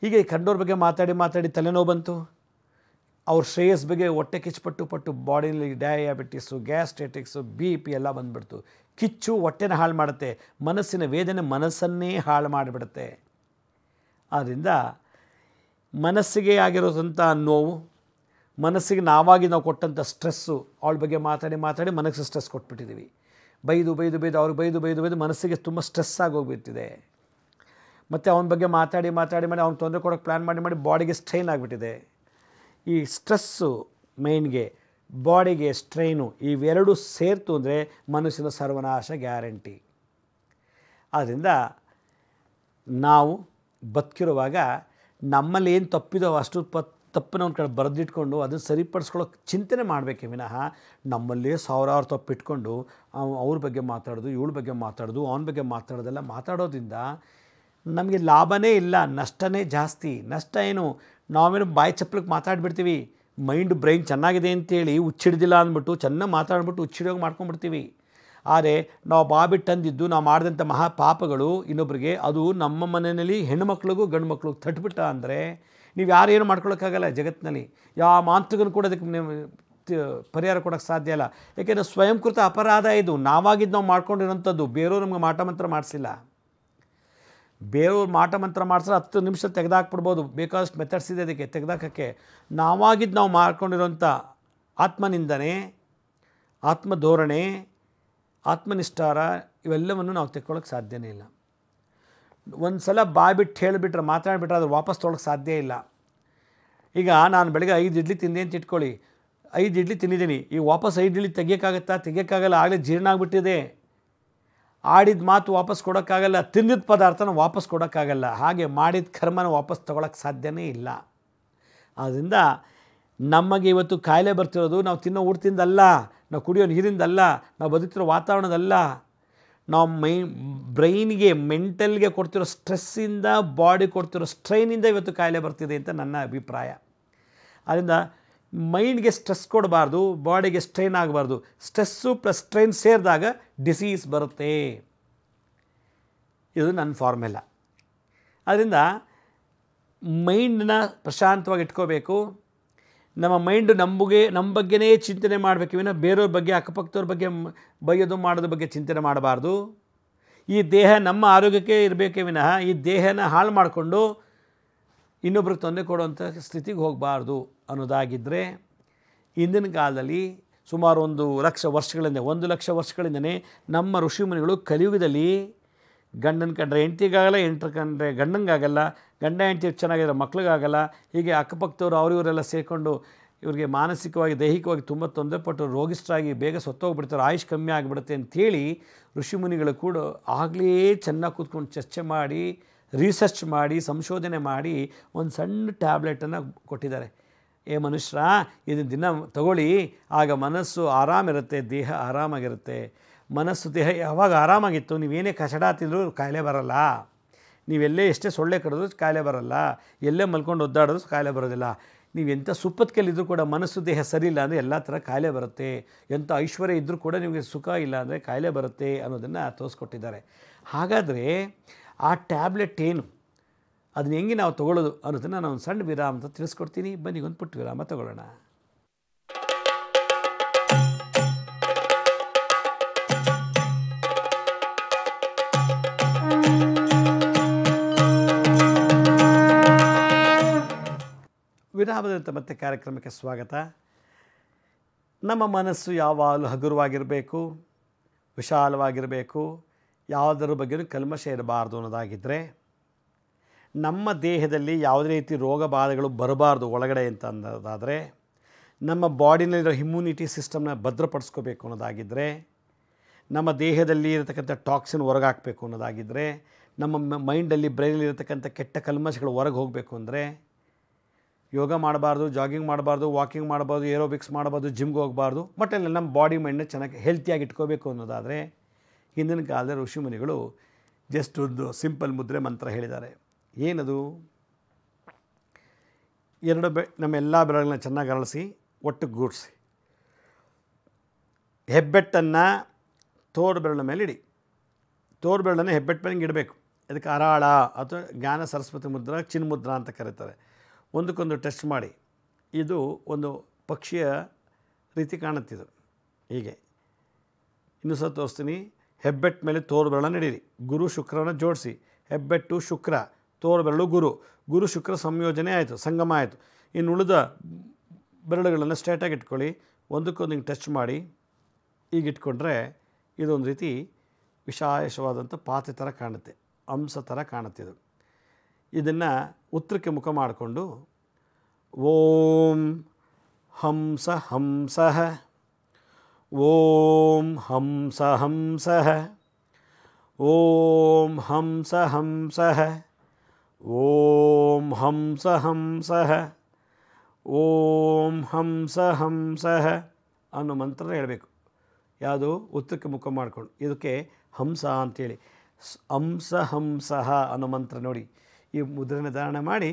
ಹೀಗೆ ಕಂಡೋರ ಬಗ್ಗೆ ಮಾತಾಡಿ ಮಾತಾಡಿ ತಲೆನೋವು ಬಂತು. ಅವ್ರ ಶ್ರೇಯಸ್ ಬಗ್ಗೆ ಹೊಟ್ಟೆ ಕಿಚ್ಚುಪಟ್ಟು ಪಟ್ಟು ಬಾಡಿಲಿ ಡಯಾಬಿಟಿಸು, ಗ್ಯಾಸ್ಟ್ರೇಟಿಕ್ಸು, ಬಿ ಪಿ ಎಲ್ಲ ಬಂದುಬಿಡ್ತು. ಕಿಚ್ಚು ಹೊಟ್ಟೆನ ಹಾಳು ಮಾಡುತ್ತೆ, ಮನಸ್ಸಿನ ವೇದನೆ ಮನಸ್ಸನ್ನೇ ಹಾಳು ಮಾಡಿಬಿಡುತ್ತೆ. ಆದ್ದರಿಂದ ಮನಸ್ಸಿಗೆ ಆಗಿರೋದಂಥ ನೋವು, ಮನಸ್ಸಿಗೆ ನಾವಾಗಿ ನಾವು ಕೊಟ್ಟಂಥ ಸ್ಟ್ರೆಸ್ಸು, ಅವಳ ಬಗ್ಗೆ ಮಾತಾಡಿ ಮಾತಾಡಿ ಮನಸ್ಸಿಗೆ ಸ್ಟ್ರೆಸ್ ಕೊಟ್ಬಿಟ್ಟಿದ್ದೀವಿ. ಬೈದು ಬೈದು ಬೈದು, ಅವ್ರಿಗೆ ಬೈದು ಬೈದು ಬೈದು ಮನಸ್ಸಿಗೆ ತುಂಬ ಸ್ಟ್ರೆಸ್ ಆಗೋಗ್ಬಿಟ್ಟಿದೆ. ಮತ್ತು ಅವನ ಬಗ್ಗೆ ಮಾತಾಡಿ ಮಾತಾಡಿ ಮಾಡಿ ಅವ್ನು ತೊಂದರೆ ಕೊಡೋಕ್ಕೆ ಪ್ಲ್ಯಾನ್ ಮಾಡಿ ಮಾಡಿ ಬಾಡಿಗೆ ಸ್ಟ್ರೈನ್ ಆಗಿಬಿಟ್ಟಿದೆ. ಈ ಸ್ಟ್ರೆಸ್ಸು ಮೈನ್ಗೆ ಬಾಡಿಗೆ ಸ್ಟ್ರೈನು ಇವೆರಡು ಸೇರ್ತು ಅಂದರೆ ಮನಸ್ಸಿನ ಸರ್ವನಾಶ ಗ್ಯಾರಂಟಿ. ಆದ್ದರಿಂದ ನಾವು ಬದುಕಿರುವಾಗ ನಮ್ಮಲ್ಲಿ ಏನು ತಪ್ಪಿದೋ ಅಷ್ಟು ಪ ತಪ್ಪನ್ನ ಒಂದು ಕಡೆ ಬರೆದಿಟ್ಕೊಂಡು ಅದನ್ನು ಸರಿಪಡಿಸ್ಕೊಳ್ಳೋಕೆ ಚಿಂತನೆ ಮಾಡಬೇಕೆ ವಿನಃ ನಮ್ಮಲ್ಲೇ ಸಾವಿರಾರು ತಪ್ಪು ಇಟ್ಕೊಂಡು ಅವ್ರ ಬಗ್ಗೆ ಮಾತಾಡೋದು, ಇವಳ ಬಗ್ಗೆ ಮಾತಾಡೋದು, ಅವನ ಬಗ್ಗೆ ಮಾತಾಡೋದೆಲ್ಲ ಮಾತಾಡೋದ್ರಿಂದ ನಮಗೆ ಲಾಭನೇ ಇಲ್ಲ, ನಷ್ಟನೇ ಜಾಸ್ತಿ, ನಷ್ಟ ಏನು? ನಾವೇನು ಬಾಯಿ ಚಪ್ಪಲಿಗೆ ಮಾತಾಡ್ಬಿಡ್ತೀವಿ, ಮೈಂಡ್ ಬ್ರೈನ್ ಚೆನ್ನಾಗಿದೆ ಅಂತೇಳಿ ಹುಚ್ಚಿಡ್ದಿಲ್ಲ ಅಂದ್ಬಿಟ್ಟು, ಚೆನ್ನಾಗಿ ಮಾತಾಡ್ಬಿಟ್ಟು ಹುಚ್ಚಿಡೋಗಿ ಮಾಡ್ಕೊಂಡ್ಬಿಡ್ತೀವಿ. ಆದರೆ ನಾವು ಬಾಬಿಟ್ಟಂದಿದ್ದು ನಾವು ಮಾಡಿದಂಥ ಮಹಾ ಪಾಪಗಳು ಇನ್ನೊಬ್ಬರಿಗೆ ಅದು ನಮ್ಮ ಮನೆಯಲ್ಲಿ ಹೆಣ್ಣುಮಕ್ಳಿಗೂ ಗಂಡು ಮಕ್ಳಿಗೂ ತಟ್ಬಿಟ್ಟ ಅಂದರೆ ನೀವು ಯಾರು ಏನು ಜಗತ್ತಿನಲ್ಲಿ. ಯಾವ ಮಾಂತ್ರಿಕನು ಕೂಡ ಅದಕ್ಕೆ ನೀವು ಪರಿಹಾರ ಕೊಡೋಕ್ಕೆ ಸಾಧ್ಯ ಇಲ್ಲ. ಯಾಕೆಂದರೆ ಸ್ವಯಂಕೃತ ಅಪರಾಧ ಇದು. ನಾವಾಗಿದ್ದು ನಾವು ಮಾಡ್ಕೊಂಡಿರೋಂಥದ್ದು. ಬೇರೆಯವ್ರು ನಮಗೆ ಮಾಟ ಮಂತ್ರ ಮಾಡಿಸಿಲ್ಲ. ಬೇರೆಯವ್ರು ಮಾಟ ಮಂತ್ರ ಹತ್ತು ನಿಮಿಷ ತೆಗೆದಾಕ್ಬಿಡ್ಬೋದು. ಬೇಕಾದಷ್ಟು ಮೆಥಡ್ಸ್ ಇದೆ ಅದಕ್ಕೆ ತೆಗೆದಾಕೋಕ್ಕೆ. ನಾವಾಗಿದ್ದು ನಾವು ಮಾಡ್ಕೊಂಡಿರೋಂಥ ಆತ್ಮನಿಂದನೆ, ಆತ್ಮಧೋರಣೆ ಆತ್ಮನಿಷ್ಠಾರ ಇವೆಲ್ಲವನ್ನು ನಾವು ತೆಕ್ಕೊಳ್ಳೋಕೆ ಸಾಧ್ಯನೇ ಇಲ್ಲ. ಒಂದು ಸಲ ಬಾಯ್ಬಿಟ್ಟು ಹೇಳಿಬಿಟ್ರೆ, ಮಾತಾಡಿಬಿಟ್ರೆ ಅದು ವಾಪಸ್ ತೊಳಕ್ಕೆ ಸಾಧ್ಯ ಇಲ್ಲ. ಈಗ ನಾನು ಬೆಳಗ್ಗೆ ಐದು ಇಡ್ಲಿ ತಿಂದೆ ಅಂತ ಇಟ್ಕೊಳ್ಳಿ. ಐದು ಇಡ್ಲಿ ತಿಂದಿದ್ದೀನಿ. ಈಗ ವಾಪಸ್ ಐದು ಇಡ್ಲಿ ತೆಗಿಯೋಕ್ಕಾಗತ್ತಾ? ತೆಗಿಯೋಕ್ಕಾಗಲ್ಲ, ಆಗಲೇ ಜೀರ್ಣ ಆಗಿಬಿಟ್ಟಿದೆ. ಆಡಿದ ಮಾತು ವಾಪಸ್ ಕೊಡೋಕ್ಕಾಗಲ್ಲ ತಿಂದಿದ್ದ ಪದಾರ್ಥನ ವಾಪಸ್ ಕೊಡೋಕ್ಕಾಗಲ್ಲ. ಹಾಗೆ ಮಾಡಿದ ಕರ್ಮನ ವಾಪಸ್ ತೊಗೊಳಕ್ಕೆ ಸಾಧ್ಯವೇ ಇಲ್ಲ. ಆದ್ದರಿಂದ ನಮಗೆ ಇವತ್ತು ಕಾಯಿಲೆ ಬರ್ತಿರೋದು, ನಾವು ತಿನ್ನೋ ಊಟದಿಂದಲ್ಲ. ನಾವು ಕುಡಿಯೋ ನೀರಿಂದಲ್ಲ, ನಾವು ಬದುಕ್ತಿರೋ ವಾತಾವರಣದಲ್ಲ, ನಾವು ಮೈ, ಬ್ರೈನ್ಗೆ, ಮೆಂಟಲ್ಗೆ ಕೊಡ್ತಿರೋ ಸ್ಟ್ರೆಸ್ಸಿಂದ, ಬಾಡಿ ಕೊಡ್ತಿರೋ ಸ್ಟ್ರೈನಿಂದ ಇವತ್ತು ಕಾಯಿಲೆ ಬರ್ತಿದೆ ಅಂತ ನನ್ನ ಅಭಿಪ್ರಾಯ. ಆದ್ದರಿಂದ ಮೈಂಡ್ಗೆ ಸ್ಟ್ರೆಸ್ ಕೊಡಬಾರ್ದು, ಬಾಡಿಗೆ ಸ್ಟ್ರೈನ್ ಆಗಬಾರ್ದು. ಸ್ಟ್ರೆಸ್ಸು ಪ್ಲಸ್ ಸ್ಟ್ರೈನ್ ಸೇರಿದಾಗ ಡಿಸೀಸ್ ಬರುತ್ತೆ. ಇದು ನನ್ನ ಫಾರ್ಮೆಲ್ಲ ಆದ್ದರಿಂದ ಮೈಂಡನ್ನ ಪ್ರಶಾಂತವಾಗಿ ಇಟ್ಕೋಬೇಕು. ನಮ್ಮ ಮೈಂಡು ನಮಗೆ ನಮ್ಮ ಬಗ್ಗೆನೇ ಚಿಂತನೆ ಮಾಡಬೇಕು. ವಿನ ಬೇರೆಯವ್ರ ಬಗ್ಗೆ, ಅಕ್ಕಪಕ್ಕದವ್ರ ಬಗ್ಗೆ ಬೈಯೋದು ಮಾಡೋದ್ರ ಬಗ್ಗೆ ಚಿಂತನೆ ಮಾಡಬಾರ್ದು. ಈ ದೇಹ ನಮ್ಮ ಆರೋಗ್ಯಕ್ಕೆ ಇರಬೇಕೇ ವಿನಃ ಈ ದೇಹನ ಹಾಳು ಮಾಡಿಕೊಂಡು ಇನ್ನೊಬ್ರಿಗೆ ತೊಂದರೆ ಕೊಡುವಂಥ ಸ್ಥಿತಿಗೆ ಹೋಗಬಾರ್ದು ಅನ್ನೋದಾಗಿದ್ದರೆ ಇಂದಿನ ಕಾಲದಲ್ಲಿ ಸುಮಾರು ಒಂದು ಲಕ್ಷ ವರ್ಷಗಳಿಂದ, ಒಂದು ಲಕ್ಷ ವರ್ಷಗಳಿಂದನೇ ನಮ್ಮ ಋಷಿಮುನಿಗಳು ಕಲಿಯುಗದಲ್ಲಿ ಗಂಡನ ಕಂಡ್ರೆ ಹೆಂಡ್ತಿಗಾಗಲ್ಲ, ಹೆಂಡ್ರ ಕಂಡ್ರೆ ಗಂಡಂಗಾಗಲ್ಲ ಗಂಡ ಹೆಂಡತಿ ಚೆನ್ನಾಗಿರೋ ಮಕ್ಳಿಗಾಗಲ್ಲ. ಹೀಗೆ ಅಕ್ಕಪಕ್ಕದವರು ಅವರಿವರೆಲ್ಲ ಸೇರಿಕೊಂಡು ಇವರಿಗೆ ಮಾನಸಿಕವಾಗಿ, ದೈಹಿಕವಾಗಿ ತುಂಬ ತೊಂದರೆಪಟ್ಟು ರೋಗಿಸ್ಟ್ರಾಗಿ ಬೇಗ ಸತ್ತೋಗ್ಬಿಡ್ತಾರೆ, ಆಯುಷ್ ಕಮ್ಮಿ ಆಗಿಬಿಡುತ್ತೆ ಅಂಥೇಳಿ ಋಷಿಮುನಿಗಳು ಕೂಡ ಆಗಲೇ ಚೆನ್ನಾಗಿ ಕೂತ್ಕೊಂಡು ಚರ್ಚೆ ಮಾಡಿ ರಿಸರ್ಚ್ ಮಾಡಿ, ಸಂಶೋಧನೆ ಮಾಡಿ ಒಂದು ಸಣ್ಣ ಟ್ಯಾಬ್ಲೆಟನ್ನು ಕೊಟ್ಟಿದ್ದಾರೆ. ಏ ಮನುಷ್ಯ, ಇದನ್ನು ದಿನ ತಗೊಳ್ಳಿ, ಆಗ ಮನಸ್ಸು ಆರಾಮಿರುತ್ತೆ, ದೇಹ ಆರಾಮಾಗಿರುತ್ತೆ. ಮನಸ್ಸು, ದೇಹ ಯಾವಾಗ ಆರಾಮಾಗಿತ್ತು, ನೀವೇನೇ ಕಸಡ ತಿಂದರೂ ಕಾಯಿಲೆ ಬರಲ್ಲ. ನೀವೆಲ್ಲೇ ಎಷ್ಟೇ ಸೊಳ್ಳೆ ಕರೆದ್ರು ಕಾಯಿಲೆ ಬರಲ್ಲ. ಎಲ್ಲೇ ಮಲ್ಕೊಂಡು ಒದ್ದಾಡಿದ್ರು ಕಾಯಿಲೆ ಬರೋದಿಲ್ಲ. ನೀವು ಎಂಥ ಇದ್ದರೂ ಕೂಡ ಮನಸ್ಸು ದೇಹ ಸರಿ ಇಲ್ಲ ಅಂದರೆ ಎಲ್ಲ ಥರ ಕಾಯಿಲೆ ಬರುತ್ತೆ. ಎಂಥ ಐಶ್ವರ್ಯ ಇದ್ದರೂ ಕೂಡ ನಿಮಗೆ ಸುಖ ಇಲ್ಲ ಅಂದರೆ ಕಾಯಿಲೆ ಬರುತ್ತೆ ಅನ್ನೋದನ್ನು ತೋರಿಸ್ಕೊಟ್ಟಿದ್ದಾರೆ. ಹಾಗಾದರೆ ಆ ಟ್ಯಾಬ್ಲೆಟ್ ಏನು? ಅದನ್ನ ಹೆಂಗೆ ನಾವು ತೊಗೊಳ್ಳೋದು ಅನ್ನೋದನ್ನು ನಾನು ಒಂದು ಸಣ್ಣ ವಿರಾಮ ಅಂತ ತಿಳಿಸ್ಕೊಡ್ತೀನಿ. ಬನ್ನಿ, ಒಂದು ಪುಟ್ಟ ವಿರಾಮ ತಗೊಳ್ಳೋಣ. ವಿರಾಮದಂತ ಮತ್ತೆ ಕಾರ್ಯಕ್ರಮಕ್ಕೆ ಸ್ವಾಗತ. ನಮ್ಮ ಮನಸ್ಸು ಯಾವಾಗಲೂ ಹಗುರವಾಗಿರಬೇಕು, ವಿಶಾಲವಾಗಿರಬೇಕು, ಯಾವುದರ ಬಗ್ಗೆಯೂ ಕಲ್ಮಶ ಇರಬಾರ್ದು ಅನ್ನೋದಾಗಿದ್ದರೆ ನಮ್ಮ ದೇಹದಲ್ಲಿ ಯಾವುದೇ ರೀತಿ ರೋಗ ಬಾಧೆಗಳು ಬರಬಾರ್ದು ಒಳಗಡೆ ಅಂತ ಅನ್ನೋದಾದರೆ, ನಮ್ಮ ಬಾಡಿನಲ್ಲಿರೋ ಇಮ್ಯುನಿಟಿ ಸಿಸ್ಟಮ್ನ ಭದ್ರಪಡಿಸ್ಕೋಬೇಕು ಅನ್ನೋದಾಗಿದ್ದರೆ ನಮ್ಮ ದೇಹದಲ್ಲಿ ಇರತಕ್ಕಂಥ ಟಾಕ್ಸಿನ್ ಹೊರಗೆ ಹಾಕಬೇಕು ಅನ್ನೋದಾಗಿದ್ದರೆ ನಮ್ಮ ಮೈಂಡಲ್ಲಿ ಬ್ರೈನಲ್ಲಿ ಇರತಕ್ಕಂಥ ಕೆಟ್ಟ ಕಲ್ಮಶಗಳು ಹೊರಗೆ ಹೋಗಬೇಕು ಅಂದರೆ ಯೋಗ ಮಾಡಬಾರ್ದು ಜಾಗಿಂಗ್ ಮಾಡಬಾರ್ದು ವಾಕಿಂಗ್ ಮಾಡಬಾರ್ದು ಏರೋಬಿಕ್ಸ್ ಮಾಡಬಾರ್ದು ಜಿಮ್ಗೆ ಹೋಗಬಾರ್ದು. ಬಟ್ ಅಲ್ಲಿ ನಮ್ಮ ಬಾಡಿ ಮೈಂಡ್ನ ಚೆನ್ನಾಗಿ ಹೆಲ್ತಿಯಾಗಿ ಇಟ್ಕೋಬೇಕು ಅನ್ನೋದಾದರೆ ಹಿಂದಿನ ಕಾಲದ ಋಷಿಮುನಿಗಳು ಜಸ್ಟ್ ಒಂದು ಸಿಂಪಲ್ ಮುದ್ರೆ ಮಂತ್ರ ಹೇಳಿದ್ದಾರೆ. ಏನದು? ಎರಡು ಬೆ, ನಮ್ಮ ಎಲ್ಲ ಬೆಳೆಗಳನ್ನ ಚೆನ್ನಾಗಿ ಅರಳಿಸಿ, ಒಟ್ಟು ಗೂಡಿಸಿ. ಹೆಬ್ಬೆಟ್ಟನ್ನು ತೋರು ಬೆರಳ ಮೇಲೆ ಇಡಿ. ತೋರು ಬೆರಳನ್ನು ಹೆಬ್ಬೆಟ್ಟು ಮೇಲೆ ಇಡಬೇಕು. ಅದಕ್ಕೆ ಅರಾಳ ಅಥವಾ ಜ್ಞಾನ ಸರಸ್ವತಿ ಮುದ್ರಾ, ಚಿನ್ಮುದ್ರಾ ಅಂತ ಕರೀತಾರೆ. ಒಂದಕ್ಕೊಂದು ಟೆಸ್ಟ್ ಮಾಡಿ. ಇದು ಒಂದು ಪಕ್ಷಿಯ ರೀತಿ ಕಾಣುತ್ತಿದ್ದು ಹೀಗೆ. ಇನ್ನು ಸಹ ತೋರಿಸ್ತೀನಿ. ಹೆಬ್ಬೆಟ್ಟು ಮೇಲೆ ತೋರು ಬೆರಳ ನಡೀರಿ. ಗುರು ಶುಕ್ರನ ಜೋಡಿಸಿ. ಹೆಬ್ಬೆಟ್ಟು ಶುಕ್ರ ತೋರು ಬೆರಳು ಗುರು. ಗುರು ಶುಕ್ರ ಸಂಯೋಜನೆ ಆಯಿತು, ಸಂಗಮ ಆಯಿತು. ಇನ್ನು ಉಳಿದ ಬೆರಳುಗಳನ್ನು ಸ್ಟ್ರೇಟಾಗಿ ಇಟ್ಕೊಳ್ಳಿ. ಒಂದಕ್ಕೊಂದು ಹಿಂಗೆ ಟಚ್ ಮಾಡಿ. ಈಗ ಇಟ್ಕೊಂಡ್ರೆ ಇದೊಂದು ರೀತಿ ವಿಶಾಯಶವಾದಂಥ ಪಾತ್ರೆ ಥರ ಕಾಣುತ್ತೆ. ಅಂಶ ಥರ ಕಾಣುತ್ತೆ ಇದು. ಇದನ್ನು ಉತ್ತರಕ್ಕೆ ಮುಖ ಮಾಡಿಕೊಂಡು, ಓಂ ಹಂಸ ಹಂಸ, ಓಂ ಹಂಸ ಹಂಸ, ಓಂ ಹಂಸ ಹಂಸ, ಓಂ ಹಂಸ ಹಂಸ, ಓಂ ಹಂಸ ಹಂಸ ಅನ್ನೋ ಮಂತ್ರ ಹೇಳಬೇಕು. ಯಾವುದು? ಉತ್ತರಕ್ಕೆ ಮುಖ ಮಾಡಿಕೊಂಡು. ಇದಕ್ಕೆ ಹಂಸ ಅಂತೇಳಿ. ಹಂಸ ಹಂಸ ಅನ್ನೋ ಮಂತ್ರ ನೋಡಿ. ಈ ಮುದ್ರಣ ಧಾರಣೆ ಮಾಡಿ,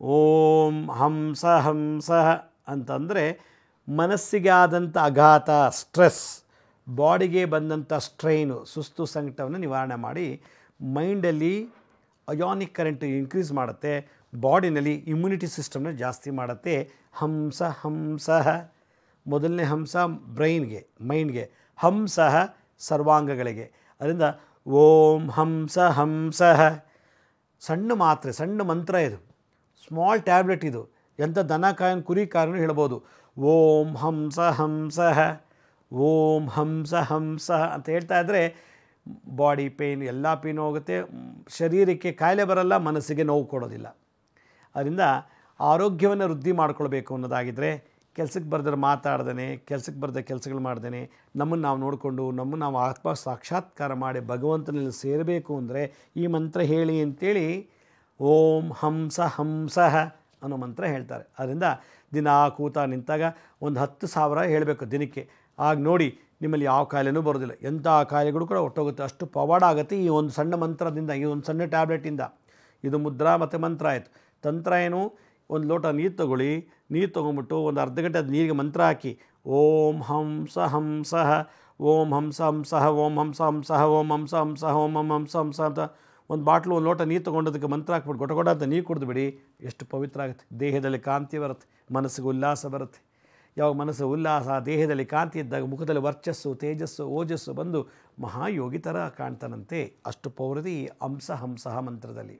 ಓಂ ಹಂಸ ಹಂಸ ಅಂತಂದರೆ ಮನಸ್ಸಿಗೆ ಆದಂಥ ಅಘಾತ ಸ್ಟ್ರೆಸ್, ಬಾಡಿಗೆ ಬಂದಂಥ ಸ್ಟ್ರೈನು, ಸುಸ್ತು ಸಂಕಟವನ್ನು ನಿವಾರಣೆ ಮಾಡಿ ಮೈಂಡಲ್ಲಿ ಅಯಾನಿಕ್ ಕರೆಂಟ್ ಇನ್ಕ್ರೀಸ್ ಮಾಡುತ್ತೆ, ಬಾಡಿನಲ್ಲಿ ಇಮ್ಯುನಿಟಿ ಸಿಸ್ಟಮ್ನ ಜಾಸ್ತಿ ಮಾಡುತ್ತೆ ಹಂಸ ಹಂಸ ಮೊದಲನೇ ಹಂಸ ಬ್ರೈನ್ಗೆ, ಮೈಂಡ್ಗೆ ಹಂಸ ಸರ್ವಾಂಗಗಳಿಗೆ. ಅದರಿಂದ ಓಂ ಹಂಸ ಹಂಸಃ ಸಣ್ಣ ಮಾತ್ರೆ, ಸಣ್ಣ ಮಂತ್ರ ಇದು. ಸ್ಮಾಲ್ ಟ್ಯಾಬ್ಲೆಟ್ ಇದು. ಎಂಥ ದನ ಕಾಯನ್ ಕುರಿ ಕಾಯನು ಹೇಳ್ಬೋದು. ಓಂ ಹಂಸ ಹಂಸಃ ಓಂ ಹಂಸ ಹಂಸ ಅಂತ ಹೇಳ್ತಾ ಇದ್ದರೆ ಬಾಡಿ ಪೇಯ್ನ್ ಎಲ್ಲ ಪೇಯ್ನ್ ಹೋಗುತ್ತೆ. ಶರೀರಕ್ಕೆ ಕಾಯಿಲೆ ಬರಲ್ಲ, ಮನಸ್ಸಿಗೆ ನೋವು ಕೊಡೋದಿಲ್ಲ. ಅದರಿಂದ ಆರೋಗ್ಯವನ್ನು ವೃದ್ಧಿ ಮಾಡಿಕೊಳ್ಬೇಕು ಅನ್ನೋದಾಗಿದ್ದರೆ ಕೆಲಸಕ್ಕೆ ಬರೆದ್ರೆ ಮಾತಾಡ್ದೇ ಕೆಲಸಕ್ಕೆ ಬರ್ದೆ ಕೆಲಸಗಳು ಮಾಡ್ದೇ ನಮ್ಮನ್ನು ನಾವು ನೋಡಿಕೊಂಡು ನಮ್ಮನ್ನು ನಾವು ಆತ್ಮ ಸಾಕ್ಷಾತ್ಕಾರ ಮಾಡಿ ಭಗವಂತನಲ್ಲಿ ಸೇರಬೇಕು ಅಂದರೆ ಈ ಮಂತ್ರ ಹೇಳಿ ಅಂತೇಳಿ ಓಂ ಹಂಸ ಹಂಸಃ ಅನ್ನೋ ಮಂತ್ರ ಹೇಳ್ತಾರೆ. ಅದರಿಂದ ದಿನ ಕೂತ ನಿಂತಾಗ ಒಂದು ಹತ್ತು ಸಾವಿರ ಹೇಳಬೇಕು ದಿನಕ್ಕೆ. ಆಗ ನೋಡಿ ನಿಮ್ಮಲ್ಲಿ ಯಾವ ಕಾಯಿಲೆನೂ ಬರೋದಿಲ್ಲ. ಎಂಥ ಕಾಯಿಲೆಗಳು ಕೂಡ ಒಟ್ಟೋಗುತ್ತೆ. ಅಷ್ಟು ಪವಾಡ ಆಗುತ್ತೆ ಈ ಒಂದು ಸಣ್ಣ ಮಂತ್ರದಿಂದ, ಈ ಒಂದು ಸಣ್ಣ ಟ್ಯಾಬ್ಲೆಟಿಂದ ಇದು ಮುದ್ರಾ ಮತ್ತು ಮಂತ್ರ ಆಯಿತು. ತಂತ್ರ ಏನು? ಒಂದು ಲೋಟ ನೀರು ತಗೊಳ್ಳಿ ನೀರು ತೊಗೊಂಬಿಟ್ಟು ಒಂದು ಅರ್ಧ ಗಂಟೆ ಅದು ನೀರಿಗೆ ಮಂತ್ರ ಹಾಕಿ ಓಂ ಹಂಸ ಹಂಸಃ ಓಂ ಹಂಸ ಹಂಸಃ ಓಂ ಹಂಸ ಹಂಸಃ ಓಂ ಹಂಸ ಹಂಸಃ ಓಂ ಹಂ ಹಂಸ ಹಂಸ ಅಂತ ಒಂದು ಬಾಟ್ಲು ಒಂದು ಲೋಟ ನೀರು ತೊಗೊಂಡೋದಕ್ಕೆ ಮಂತ್ರ ಹಾಕ್ಬಿಟ್ಟು ಗೊಟ ಗೊಟ ಅಂತ ನೀರು ಕುಡಿದು ಬಿಡಿ ಎಷ್ಟು ಪವಿತ್ರ ಆಗುತ್ತೆ ದೇಹದಲ್ಲಿ ಕಾಂತಿ ಬರುತ್ತೆ ಮನಸ್ಸಿಗೆ ಉಲ್ಲಾಸ ಬರುತ್ತೆ ಯಾವಾಗ ಮನಸ್ಸು ಉಲ್ಲಾಸ ದೇಹದಲ್ಲಿ ಕಾಂತಿ ಇದ್ದಾಗ ಮುಖದಲ್ಲಿ ವರ್ಚಸ್ಸು ತೇಜಸ್ಸು ಓಜಸ್ಸು ಬಂದು ಮಹಾಯೋಗಿ ಥರ ಕಾಣ್ತಾನಂತೆ ಅಷ್ಟು ಪೌರದಿ ಹಂಸ ಹಂಸಃ ಮಂತ್ರದಲ್ಲಿ